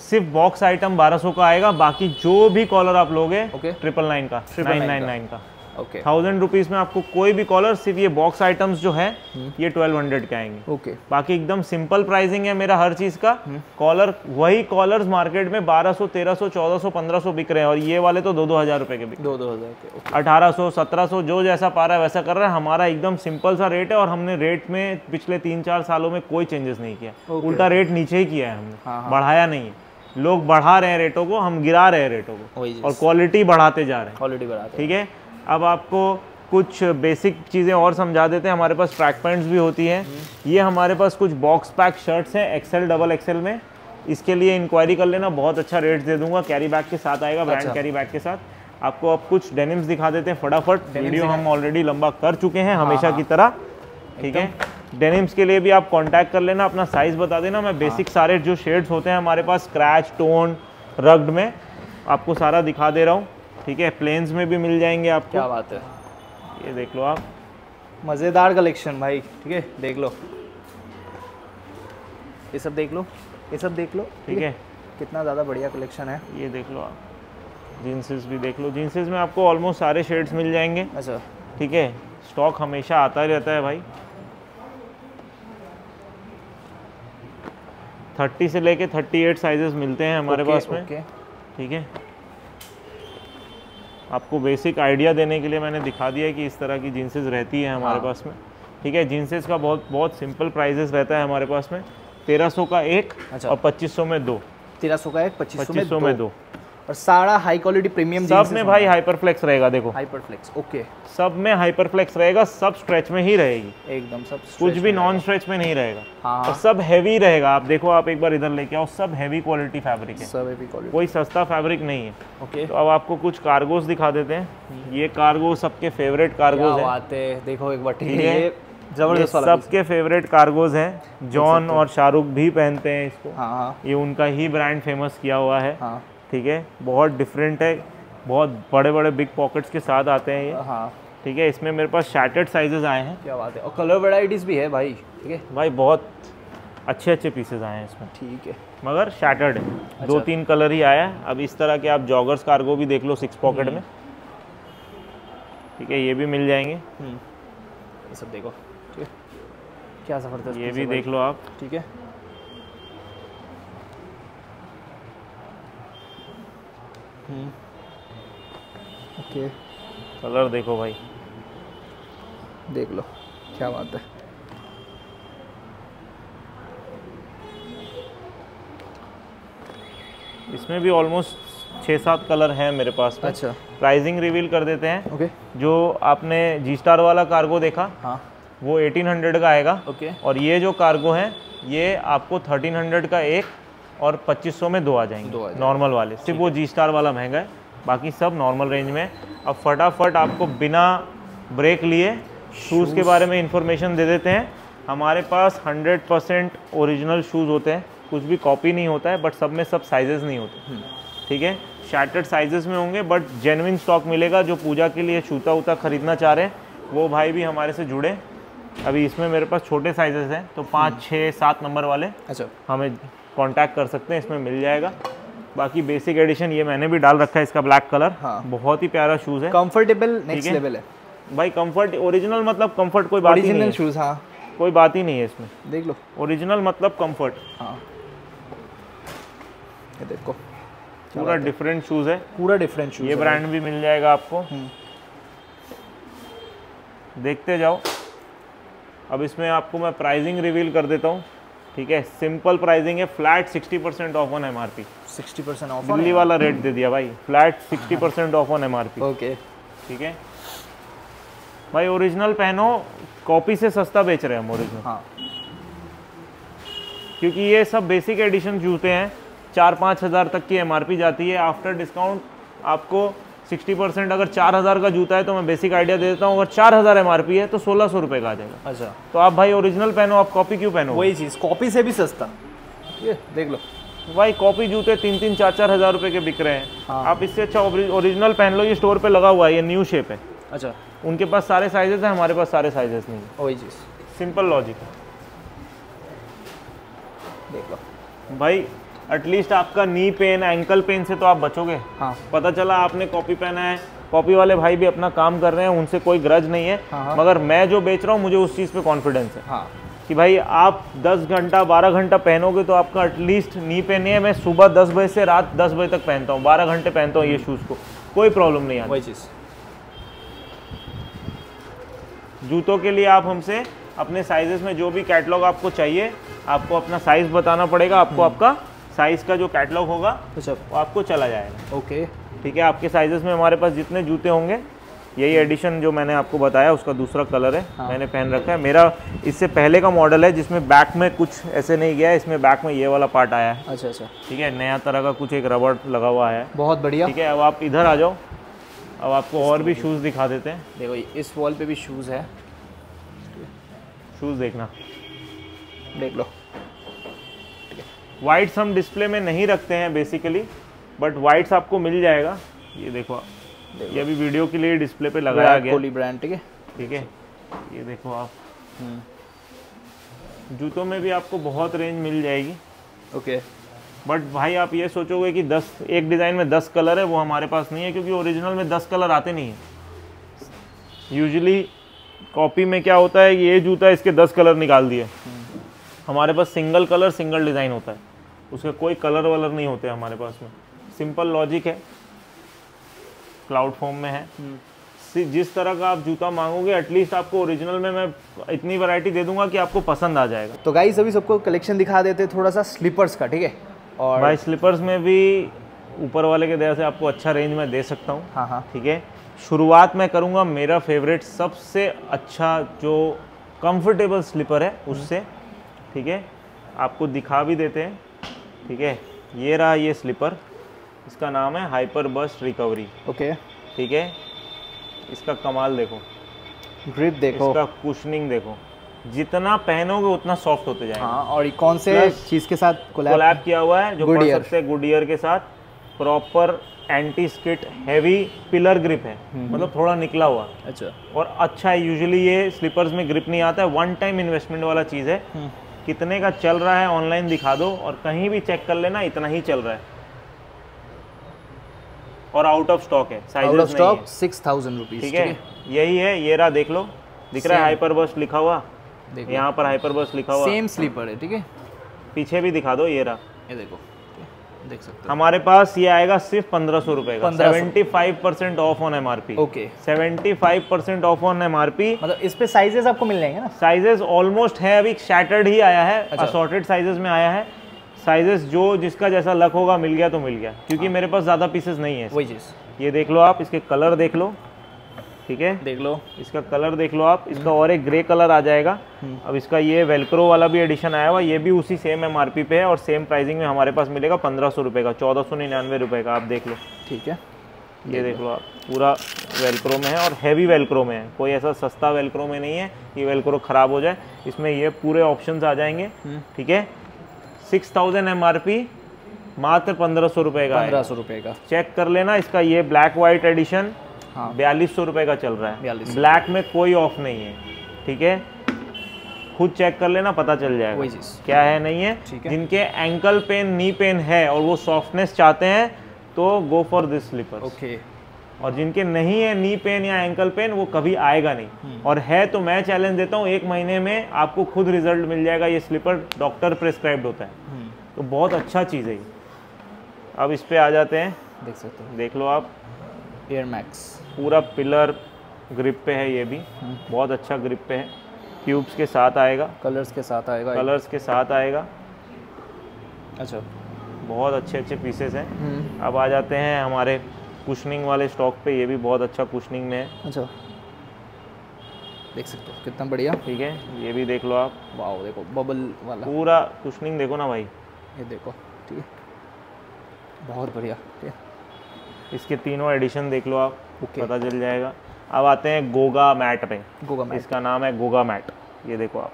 सिर्फ़ बॉक्स आइटम 1200 का आएगा बाकी जो भी कॉलर आप लोगे ट्रिपल नाइन का नाइन नाइन नाइन का।
ओके
थाउज़ेंड रुपीज़ में आपको कोई भी कॉलर सिर्फ़ ये बॉक्स आइटम्स जो है
हम्म।
ये ट्वेल्व हंड्रेड के आएँगे।
ओके
बाकी एकदम सिंपल प्राइसिंग है मेरा हर चीज़ का।
हम्म।
कॉलर वही कॉलर्स मार्केट में 1200 1300 1400 1500 बिक रहे हैं और ये वाले तो दो दो हज़ार रुपए के बिक
दो दो हज़ार के सौ
1800 1700 जो जैसा पा रहा है वैसा कर रहा है। हमारा एकदम सिंपल सा रेट है और हमने रेट में पिछले तीन चार सालों में कोई चेंजेस नहीं किया।
Okay.
उल्टा रेट नीचे ही किया है हमने।
हाँ, हाँ।
बढ़ाया नहीं है। लोग बढ़ा रहे हैं रेटों को हम गिरा रहे हैं रेटों को। और क्वालिटी बढ़ाते जा रहे हैं।
क्वालिटी बढ़ाते
ठीक है। अब आपको कुछ बेसिक चीज़ें और समझा देते हैं। हमारे पास ट्रैक पैंट्स भी होती हैं। ये हमारे पास कुछ बॉक्स पैक शर्ट्स हैं एक्सेल डबल एक्सेल में। इसके लिए इंक्वायरी कर लेना बहुत अच्छा रेट दे दूँगा। कैरी बैग के साथ आएगा ब्रांड
अच्छा।
कैरी बैग के साथ। आपको अब कुछ डेनिम्स दिखा देते हैं फटाफट। वीडियो हम ऑलरेडी लंबा कर चुके हैं हमेशा की तरह। ठीक है? डेनिम्स के लिए भी आप कांटेक्ट कर लेना अपना साइज़ बता देना। मैं बेसिक सारे जो शेड्स होते हैं हमारे पास स्क्रैच टोन रग्ड में आपको सारा दिखा दे रहा हूँ। ठीक है प्लेन्स में भी मिल जाएँगे आपको।
क्या बात है।
ये देख लो आप।
मज़ेदार कलेक्शन भाई ठीक है देख लो। ये सब देख लो ये सब देख लो
ठीक है।
कितना ज़्यादा बढ़िया कलेक्शन है।
ये देख लो आप। जीन्सेस भी देख लो। जीन्सेस में आपको ऑलमोस्ट सारे शेड्स मिल जाएँगे।
अच्छा।
ठीक है स्टॉक हमेशा आता ही रहता है भाई। थर्टी से लेके थर्टी एट साइजेस मिलते हैं हमारे
ओके,
पास में। ठीक है। आपको बेसिक आइडिया देने के लिए मैंने दिखा दिया कि इस तरह की जीन्सेज रहती है हमारे
हाँ।
पास में। ठीक है? जीन्सेज का बहुत बहुत सिंपल प्राइजेस रहता है हमारे पास में। तेरह का एक
अच्छा।
और पच्चीस में दो।
तेरह सौ का एक पच्चीस
पच्चीस सौ में दो।
और सारा हाई क्वालिटी प्रीमियम
सब में भाई हाइपरफ्लेक्स रहेगा देखो।
हाइपरफ्लेक्स ओके
सब में हाइपरफ्लेक्स रहेगा सब स्ट्रेच में ही रहेगी।
एकदम सब
कुछ भी नॉन स्ट्रेच में नहीं रहेगा।
हाँ।
और सब हैवी रहेगा। आप देखो आप एक बार इधर लेके आओ सब हैवी क्वालिटी फैब्रिक है।
सब हेवी क्वालिटी
कोई सस्ता फैब्रिक नहीं है।
ओके
तो अब आपको कुछ कार्गोस दिखा देते हैं। ये कार्गो सबके फेवरेट
क्या
कार्गोज हैं।
देखो एक बार ठीक है। ज़बरदस्त
सबके फेवरेट कार्गोज हैं। जॉन और शाहरुख भी पहनते हैं इसको।
हाँ हाँ।
ये उनका ही ब्रांड फ़ेमस किया हुआ है।
हाँ।
ठीक है? बहुत डिफरेंट है। बहुत बड़े बड़े बिग पॉकेट्स के साथ आते हैं ये।
हाँ।
ठीक है? इसमें मेरे पास शैटर्ड साइजेस आए हैं।
क्या बात है? और कलर वेराइटीज भी है भाई। ठीक है?
भाई बहुत अच्छे अच्छे पीसेज आए हैं इसमें।
ठीक है।
मगर शैटर्ड है। अच्छा। दो तीन कलर ही आया है। अब इस तरह के आप जॉगर्स कार्गो भी देख लो सिक्स पॉकेट में। ठीक है? ये भी मिल जाएँगे।
हम्म, ये सब देखो। ठीक है? क्या ज़बरदस्त
ये भी देख लो आप।
ठीक है? ओके।
कलर देखो भाई।
देख लो क्या बात है।
इसमें भी ऑलमोस्ट छः सात कलर हैं मेरे पास में।
अच्छा।
प्राइसिंग रिवील कर देते हैं।
ओके।
जो आपने जी स्टार वाला कार्गो देखा
हाँ।
वो 1800 का आएगा।
ओके।
और ये जो कार्गो है ये आपको 1300 का एक और 2500 में दो आ जाएँगे। नॉर्मल वाले। सिर्फ़ वो जी स्टार वाला महँगा है बाकी सब नॉर्मल रेंज में। अब फटाफट आपको बिना ब्रेक लिए शूज़ के बारे में इंफॉर्मेशन दे देते हैं। हमारे पास 100 परसेंट ओरिजिनल शूज़ होते हैं। कुछ भी कॉपी नहीं होता है बट सब में सब साइजेस नहीं होते। ठीक है? शैटर्ड साइजेस में होंगे बट जेनविन स्टॉक मिलेगा। जो पूजा के लिए छूता उता खरीदना चाह रहे हैं वो भाई भी हमारे से जुड़े। अभी इसमें मेरे पास छोटे साइजेस हैं तो पाँच छः सात नंबर वाले।
अच्छा।
हमें कांटेक्ट कर सकते हैं इसमें मिल जाएगा। बाकी बेसिक एडिशन ये मैंने भी डाल रखा है इसका ब्लैक कलर
हाँ।
बहुत ही प्यारा शूज़ है।
Comfortable next. लेवल है?
भाई कंफर्ट ओरिजिनल मतलब कंफर्ट कोई बात ही नहीं
ओरिजिनल शूज़ हाँ।
कोई बात ही नहीं है इसमें।
देख लो।
ओरिजिनल मतलब कंफर्ट
हाँ। ये देखो।
पूरा डिफरेंट शूज़ है।
पूरा डिफरेंट शूज़
ये ब्रांड भी मिल जाएगा आपको।
हम्म।
देखते जाओ। अब इसमें आपको मैं प्राइसिंग रिवील कर देता हूँ। ठीक है? सिंपल प्राइसिंग है flat 60 percent off on M R P
sixty percent off
Delhi वाला रेट दे दिया भाई flat 60 percent off on M R P
okay
ठीक है? भाई ओरिजिनल पहनो कॉपी से सस्ता बेच रहे हैं हम ओरिजिनल
हाँ।
क्योंकि ये सब बेसिक एडिशन जूते हैं चार पाँच हज़ार तक की एम आर पी जाती है। आफ्टर डिस्काउंट आपको 60 परसेंट अगर चार हज़ार का जूता है तो मैं बेसिक आइडिया दे देता हूँ। अगर चार हज़ार एम है तो सोलह सौ रुपये का आ जाएगा।
अच्छा।
तो आप भाई ओरिजिनल पहनो आप कॉपी क्यों पहनो
वही चीज़ कॉपी से भी सस्ता। ये देख लो।
भाई कॉपी जूते तीन तीन चार चार हज़ार रुपए के बिक रहे हैं।
हाँ।
आप इससे अच्छा ओरिजिनल पहन लो ये स्टोर पे लगा हुआ है ये न्यू शेप है।
अच्छा।
उनके पास सारे साइजेस हैं हमारे पास सारे साइजेस नहीं है।
वही चीज़।
सिंपल लॉजिक है।
देख लो।
भाई एटलीस्ट आपका नी पेन एंकल पेन से तो आप बचोगे।
हाँ।
पता चला आपने कॉपी पहना है। कॉपी वाले भाई भी अपना काम कर रहे हैं उनसे कोई ग्रज नहीं है।
हाँ, हाँ।
मगर मैं जो बेच रहा हूँ मुझे उस चीज़ पे कॉन्फिडेंस है।
हाँ।
कि भाई आप 10 घंटा 12 घंटा पहनोगे तो आपका एटलीस्ट नी पेन नहीं है। मैं सुबह 10 बजे से रात 10 बजे तक पहनता हूँ। 12 घंटे पहनता हूँ ये शूज़ को। कोई प्रॉब्लम नहीं आती।
वही चीज़।
जूतों के लिए आप हमसे अपने साइजेस में जो भी कैटलॉग आपको चाहिए आपको अपना साइज़ बताना पड़ेगा आपको आपका साइज़ का जो कैटलॉग होगा
अच्छा।
वो आपको चला जाएगा।
ओके।
ठीक है आपके साइजेस में हमारे पास जितने जूते होंगे यही एडिशन जो मैंने आपको बताया उसका दूसरा कलर है
हाँ।
मैंने पहन रखा है। मेरा इससे पहले का मॉडल है जिसमें बैक में कुछ ऐसे नहीं गया है इसमें बैक में ये वाला पार्ट आया है।
अच्छा अच्छा।
ठीक है नया तरह का कुछ एक रबड़ लगा हुआ है।
बहुत बढ़िया।
ठीक है अब आप इधर आ जाओ। अब आपको और भी शूज़ दिखा देते हैं।
देखो इस वॉल पे भी शूज़ है।
शूज़ देखना।
देख लो।
वाइट्स हम डिस्प्ले में नहीं रखते हैं बेसिकली बट वाइट्स आपको मिल जाएगा। ये देखो आप। ये अभी वीडियो के लिए डिस्प्ले पे लगाया गया।
कोहली ब्रांड ठीक है?
ठीक है? ये देखो आप।
हम्म,
जूतों में भी आपको बहुत रेंज मिल जाएगी।
ओके।
बट भाई आप ये सोचोगे कि 10 एक डिज़ाइन में 10 कलर है वो हमारे पास नहीं है क्योंकि ओरिजिनल में 10 कलर आते नहीं हैं। यूजली कॉपी में क्या होता है ये जूता इसके 10 कलर निकाल दिए। हमारे पास सिंगल कलर सिंगल डिज़ाइन होता है। उसके कोई कलर वलर नहीं होते हमारे पास में। सिंपल लॉजिक है। क्लाउड फॉर्म में है। सी- जिस तरह का आप जूता मांगोगे एटलीस्ट आपको ओरिजिनल में मैं इतनी वैरायटी दे दूँगा कि आपको पसंद आ जाएगा।
तो गाइस अभी सबको कलेक्शन दिखा देते हैं थोड़ा सा स्लीपर्स का ठीक है? और
भाई स्लीपर्स में भी ऊपर वाले के दया से आपको अच्छा रेंज में दे सकता हूँ।
हाँ हाँ।
ठीक है? शुरुआत मैं करूँगा मेरा फेवरेट सबसे अच्छा जो कंफर्टेबल स्लीपर है उससे। ठीक है? आपको दिखा भी देते हैं। ठीक है? ये रहा ये स्लीपर। इसका नाम है हाइपर बस्ट रिकवरी।
ओके।
ठीक है? इसका कमाल देखो।
ग्रिप देखो।
इसका कुशनिंग देखो। जितना पहनोगे उतना सॉफ्ट होते जाएगा।
हाँ और कौन से चीज़ के साथ कोलैब
किया हुआ है जो पढ़
Goodyear।
सकते हैं गुडियर के साथ proper anti skid heavy pillar grip है मतलब थोड़ा निकला हुआ।
अच्छा।
और अच्छा है यूजुअली ये स्लीपर्स में ग्रिप नहीं आता है। वन टाइम इन्वेस्टमेंट वाला चीज़ है।
हम्म,
कितने का चल रहा है ऑनलाइन दिखा दो और कहीं भी चेक कर लेना इतना ही चल रहा है। और आउट ऑफ़ स्टॉक है
size of stock six thousand rupees
ठीक है? यही है ये रहा देख लो। दिख रहा है हाइपर बस लिखा हुआ? यहाँ पर हाइपर बस लिखा हुआ।
सेम स्लीपर है ठीक है?
पीछे भी दिखा दो ये रहा।
ये देखो। देख सकते
हमारे पास ये आएगा सिर्फ़ पंद्रह सौ रुपए का। Seventy five percent off on M R P
हो okay
seventy five percent off on M R P
मतलब इस पे साइजेस आपको मिल जाएँगे ना?
साइजेस ऑलमोस्ट है अभी शैटर्ड ही आया है।
अच्छा।
साइजेस में आया है। साइजेस जो जिसका जैसा लक होगा मिल गया तो मिल गया। क्योंकि मेरे पास ज़्यादा पीसेस नहीं है।
वही चीज़।
ये देख लो आप इसके कलर देख लो। ठीक है?
देख लो।
इसका कलर देख लो आप। इसका और एक ग्रे कलर आ जाएगा। अब इसका ये वेलक्रो वाला भी एडिशन आया हुआ ये भी उसी सेम एमआरपी पे है और सेम प्राइसिंग में हमारे पास मिलेगा पंद्रह सौ रुपये का चौदह सौ निन्यानवे रुपये का आप देख लो।
ठीक है।
ये देख लो आप पूरा वेलक्रो में है और हैवी वेलक्रो में है। कोई ऐसा सस्ता वेलक्रो में नहीं है कि वेलक्रो ख़राब हो जाए। इसमें ये पूरे ऑप्शंस आ जाएँगे। ठीक है? Six thousand M R P मात्र पंद्रह सौ रुपये का है।
पंद्रह सौ रुपये का।
चेक कर लेना इसका ये ब्लैक वाइट एडिशन
हाँ।
बयालीस सौ रुपये का चल रहा है। ब्लैक में कोई ऑफ़ नहीं है ठीक है? खुद चेक कर लेना पता चल जाएगा। क्या है नहीं है?
है।
जिनके एंकल पेन नी पेन है और वो सॉफ्टनेस चाहते हैं तो go for this slipper
okay
और जिनके नहीं है नी पेन या एंकल पेन वो कभी आएगा
हम्म।
नहीं और है तो मैं चैलेंज देता हूँ एक महीने में आपको खुद रिज़ल्ट मिल जाएगा ये स्लीपर डॉक्टर प्रिस्क्राइब्ड होता है।
हम्म,
तो बहुत अच्छा चीज़ है अब इस पे आ जाते हैं।
देख सकते हो।
देख लो आप।
एयर मैक्स
पूरा पिलर ग्रिप पे है ये भी।
हम्म।
बहुत अच्छा ग्रिप पे है। क्यूब्स के साथ आएगा।
कलर्स के साथ आएगा।
कलर्स के साथ आएगा।
अच्छा।
बहुत अच्छे अच्छे पीसेस हैं।
हम्म,
अब आ जाते हैं हमारे कुशनिंग वाले स्टॉक पे। ये भी बहुत अच्छा कुशनिंग में है।
अच्छा। देख सकते हो कितना बढ़िया।
ठीक है ये भी देख लो आप।
वाओ देखो बबल वाला।
पूरा कुशनिंग देखो ना भाई।
ये देखो ठीक है। बहुत बढ़िया ठीक है।
इसके तीनों एडिशन देख लो आप।
ओके।
पता चल जाएगा। अब आते हैं गोगा मैट पे।
Goga mat.
इसका नाम है गोगा मैट। ये देखो आप।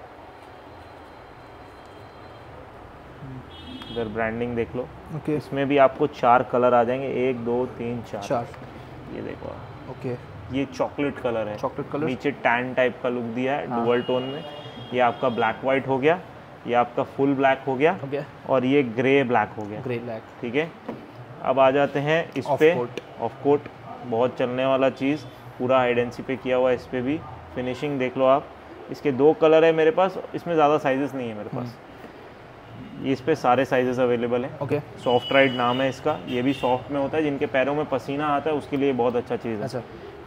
इधर ब्रांडिंग देख लो।
ओके
इसमें भी आपको चार कलर आ जाएँगे। एक दो तीन चार।
चार।
ये देखो आप।
ओके
ये चॉकलेट कलर है।
चॉकलेट कलर
नीचे टैन टाइप का लुक दिया है
हाँ।
डुअल टोन में। ये आपका ब्लैक वाइट हो गया। ये आपका फुल ब्लैक हो गया।
ओके
और ये ग्रे ब्लैक हो गया।
ग्रे ब्लैक
ठीक है? अब आ जाते हैं इस पे. ऑफ़ कोट बहुत चलने वाला चीज़ पूरा हाइडेंसी पे किया हुआ है इस पे भी। फिनिशिंग देख लो आप। इसके दो कलर है मेरे पास इसमें ज़्यादा साइजेस नहीं है मेरे पास।
हम्म।
ये इस पे सारे साइजेस अवेलेबल हैं।
ओके
सॉफ्ट राइड नाम है इसका। ये भी सॉफ्ट में होता है जिनके पैरों में पसीना आता है उसके लिए बहुत अच्छा चीज़ है।
अच्छा।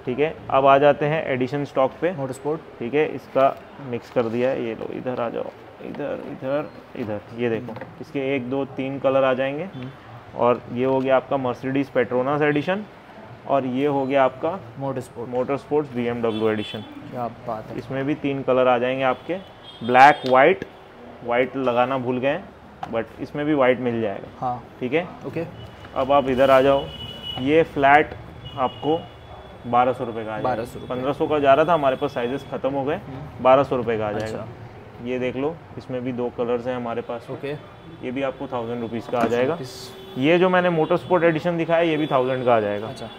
ठीक है अब आ जाते हैं एडिशन स्टॉक पे।
मोटर स्पोर्ट
ठीक है इसका मिक्स कर दिया है। ये लो इधर आ जाओ। इधर इधर इधर। ये देखो इसके एक दो तीन कलर आ जाएँगे। और ये हो गया आपका मर्सिडीज पेट्रोनास एडिशन और ये हो गया आपका
motor sport
motor sports B edition
क्या बात है।
इसमें भी तीन कलर आ जाएँगे आपके। ब्लैक वाइट वाइट लगाना भूल गए बट इसमें भी वाइट मिल जाएगा।
हाँ।
ठीक है?
ओके
अब आप इधर आ जाओ। ये फ्लैट आपको बारह सौ रुपये का आ जाएगा। पंद्रह सौ का जा रहा था हमारे पास साइजेस खत्म हो गए। बारह सौ रुपये का आ जाएगा।
अच्छा
ये देख लो इसमें भी दो कलर्स हैं हमारे पास।
ओके
ये भी आपको थाउज़ेंड रुपीज़ का आ जाएगा। ये जो मैंने मोटर स्पोर्ट एडिशन दिखाया ये भी थाउज़ेंड का आ जाएगा।
अच्छा।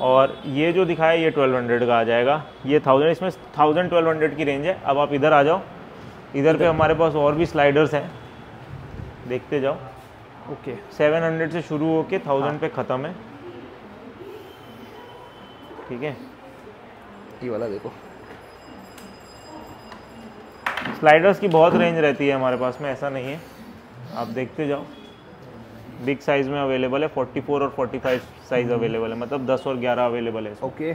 और ये जो दिखाया ये ट्वेल्व हंड्रेड का आ जाएगा। ये थाउज़ेंड इसमें थाउज़ेंड ट्वेल्व हंड्रेड की रेंज है। अब आप इधर आ जाओ। इधर पे हमारे पास और भी स्लाइडर्स हैं। देखते जाओ।
ओके।
सेवन हंड्रेड से शुरू होके थाउज़ेंड पे ख़त्म है। ठीक है?
ये वाला देखो।
स्लाइडर्स की बहुत रेंज रहती है हमारे पास में ऐसा नहीं है। आप देखते जाओ। बिग साइज़ में अवेलेबल है 44 और 45 साइज़ अवेलेबल है मतलब 10 और 11 अवेलेबल है
ओके।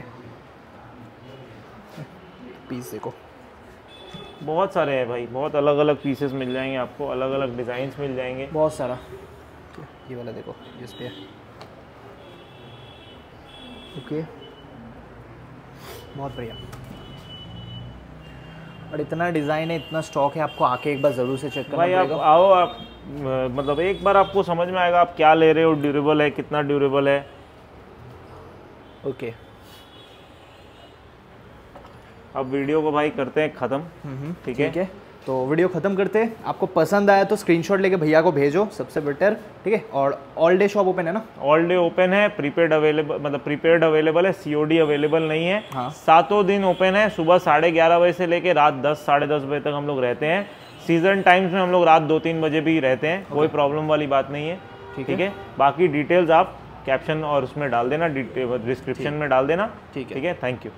पीस देखो।
बहुत सारे हैं भाई बहुत अलग अलग पीसेस मिल जाएँगे आपको अलग अलग डिज़ाइंस मिल जाएँगे।
बहुत सारा। ये वाला देखो जिस पे ओके। बहुत बढ़िया। और इतना डिज़ाइन है इतना स्टॉक है आपको आके एक बार ज़रूर से चेक करना
भाई आप आओ आप मतलब एक बार आपको समझ में आएगा आप क्या ले रहे हो ड्यूरेबल है कितना ड्यूरेबल है।
Okay okay.
अब वीडियो को भाई करते हैं ख़त्म। ठीक है?
तो वीडियो ख़त्म करते हैं। आपको पसंद आया तो स्क्रीनशॉट लेके भैया को भेजो सबसे बेटर ठीक है? और ऑल डे शॉप ओपन है ना?
ऑल डे ओपन है प्रीपेड अवेलेबल मतलब प्रीपेड अवेलेबल है सीओडी अवेलेबल नहीं है।
हाँ।
सातों दिन ओपन है सुबह साढ़े ग्यारह बजे से लेके रात दस साढ़े दस बजे तक हम लोग रहते हैं। सीज़न टाइम्स में हम लोग रात दो तीन बजे भी रहते हैं okay. कोई प्रॉब्लम वाली बात नहीं है
ठीक
ठीक है? बाकी डिटेल्स आप कैप्शन और उसमें डाल देना डिस्क्रिप्शन में डाल देना
ठीक है।
ठीक है? Thank you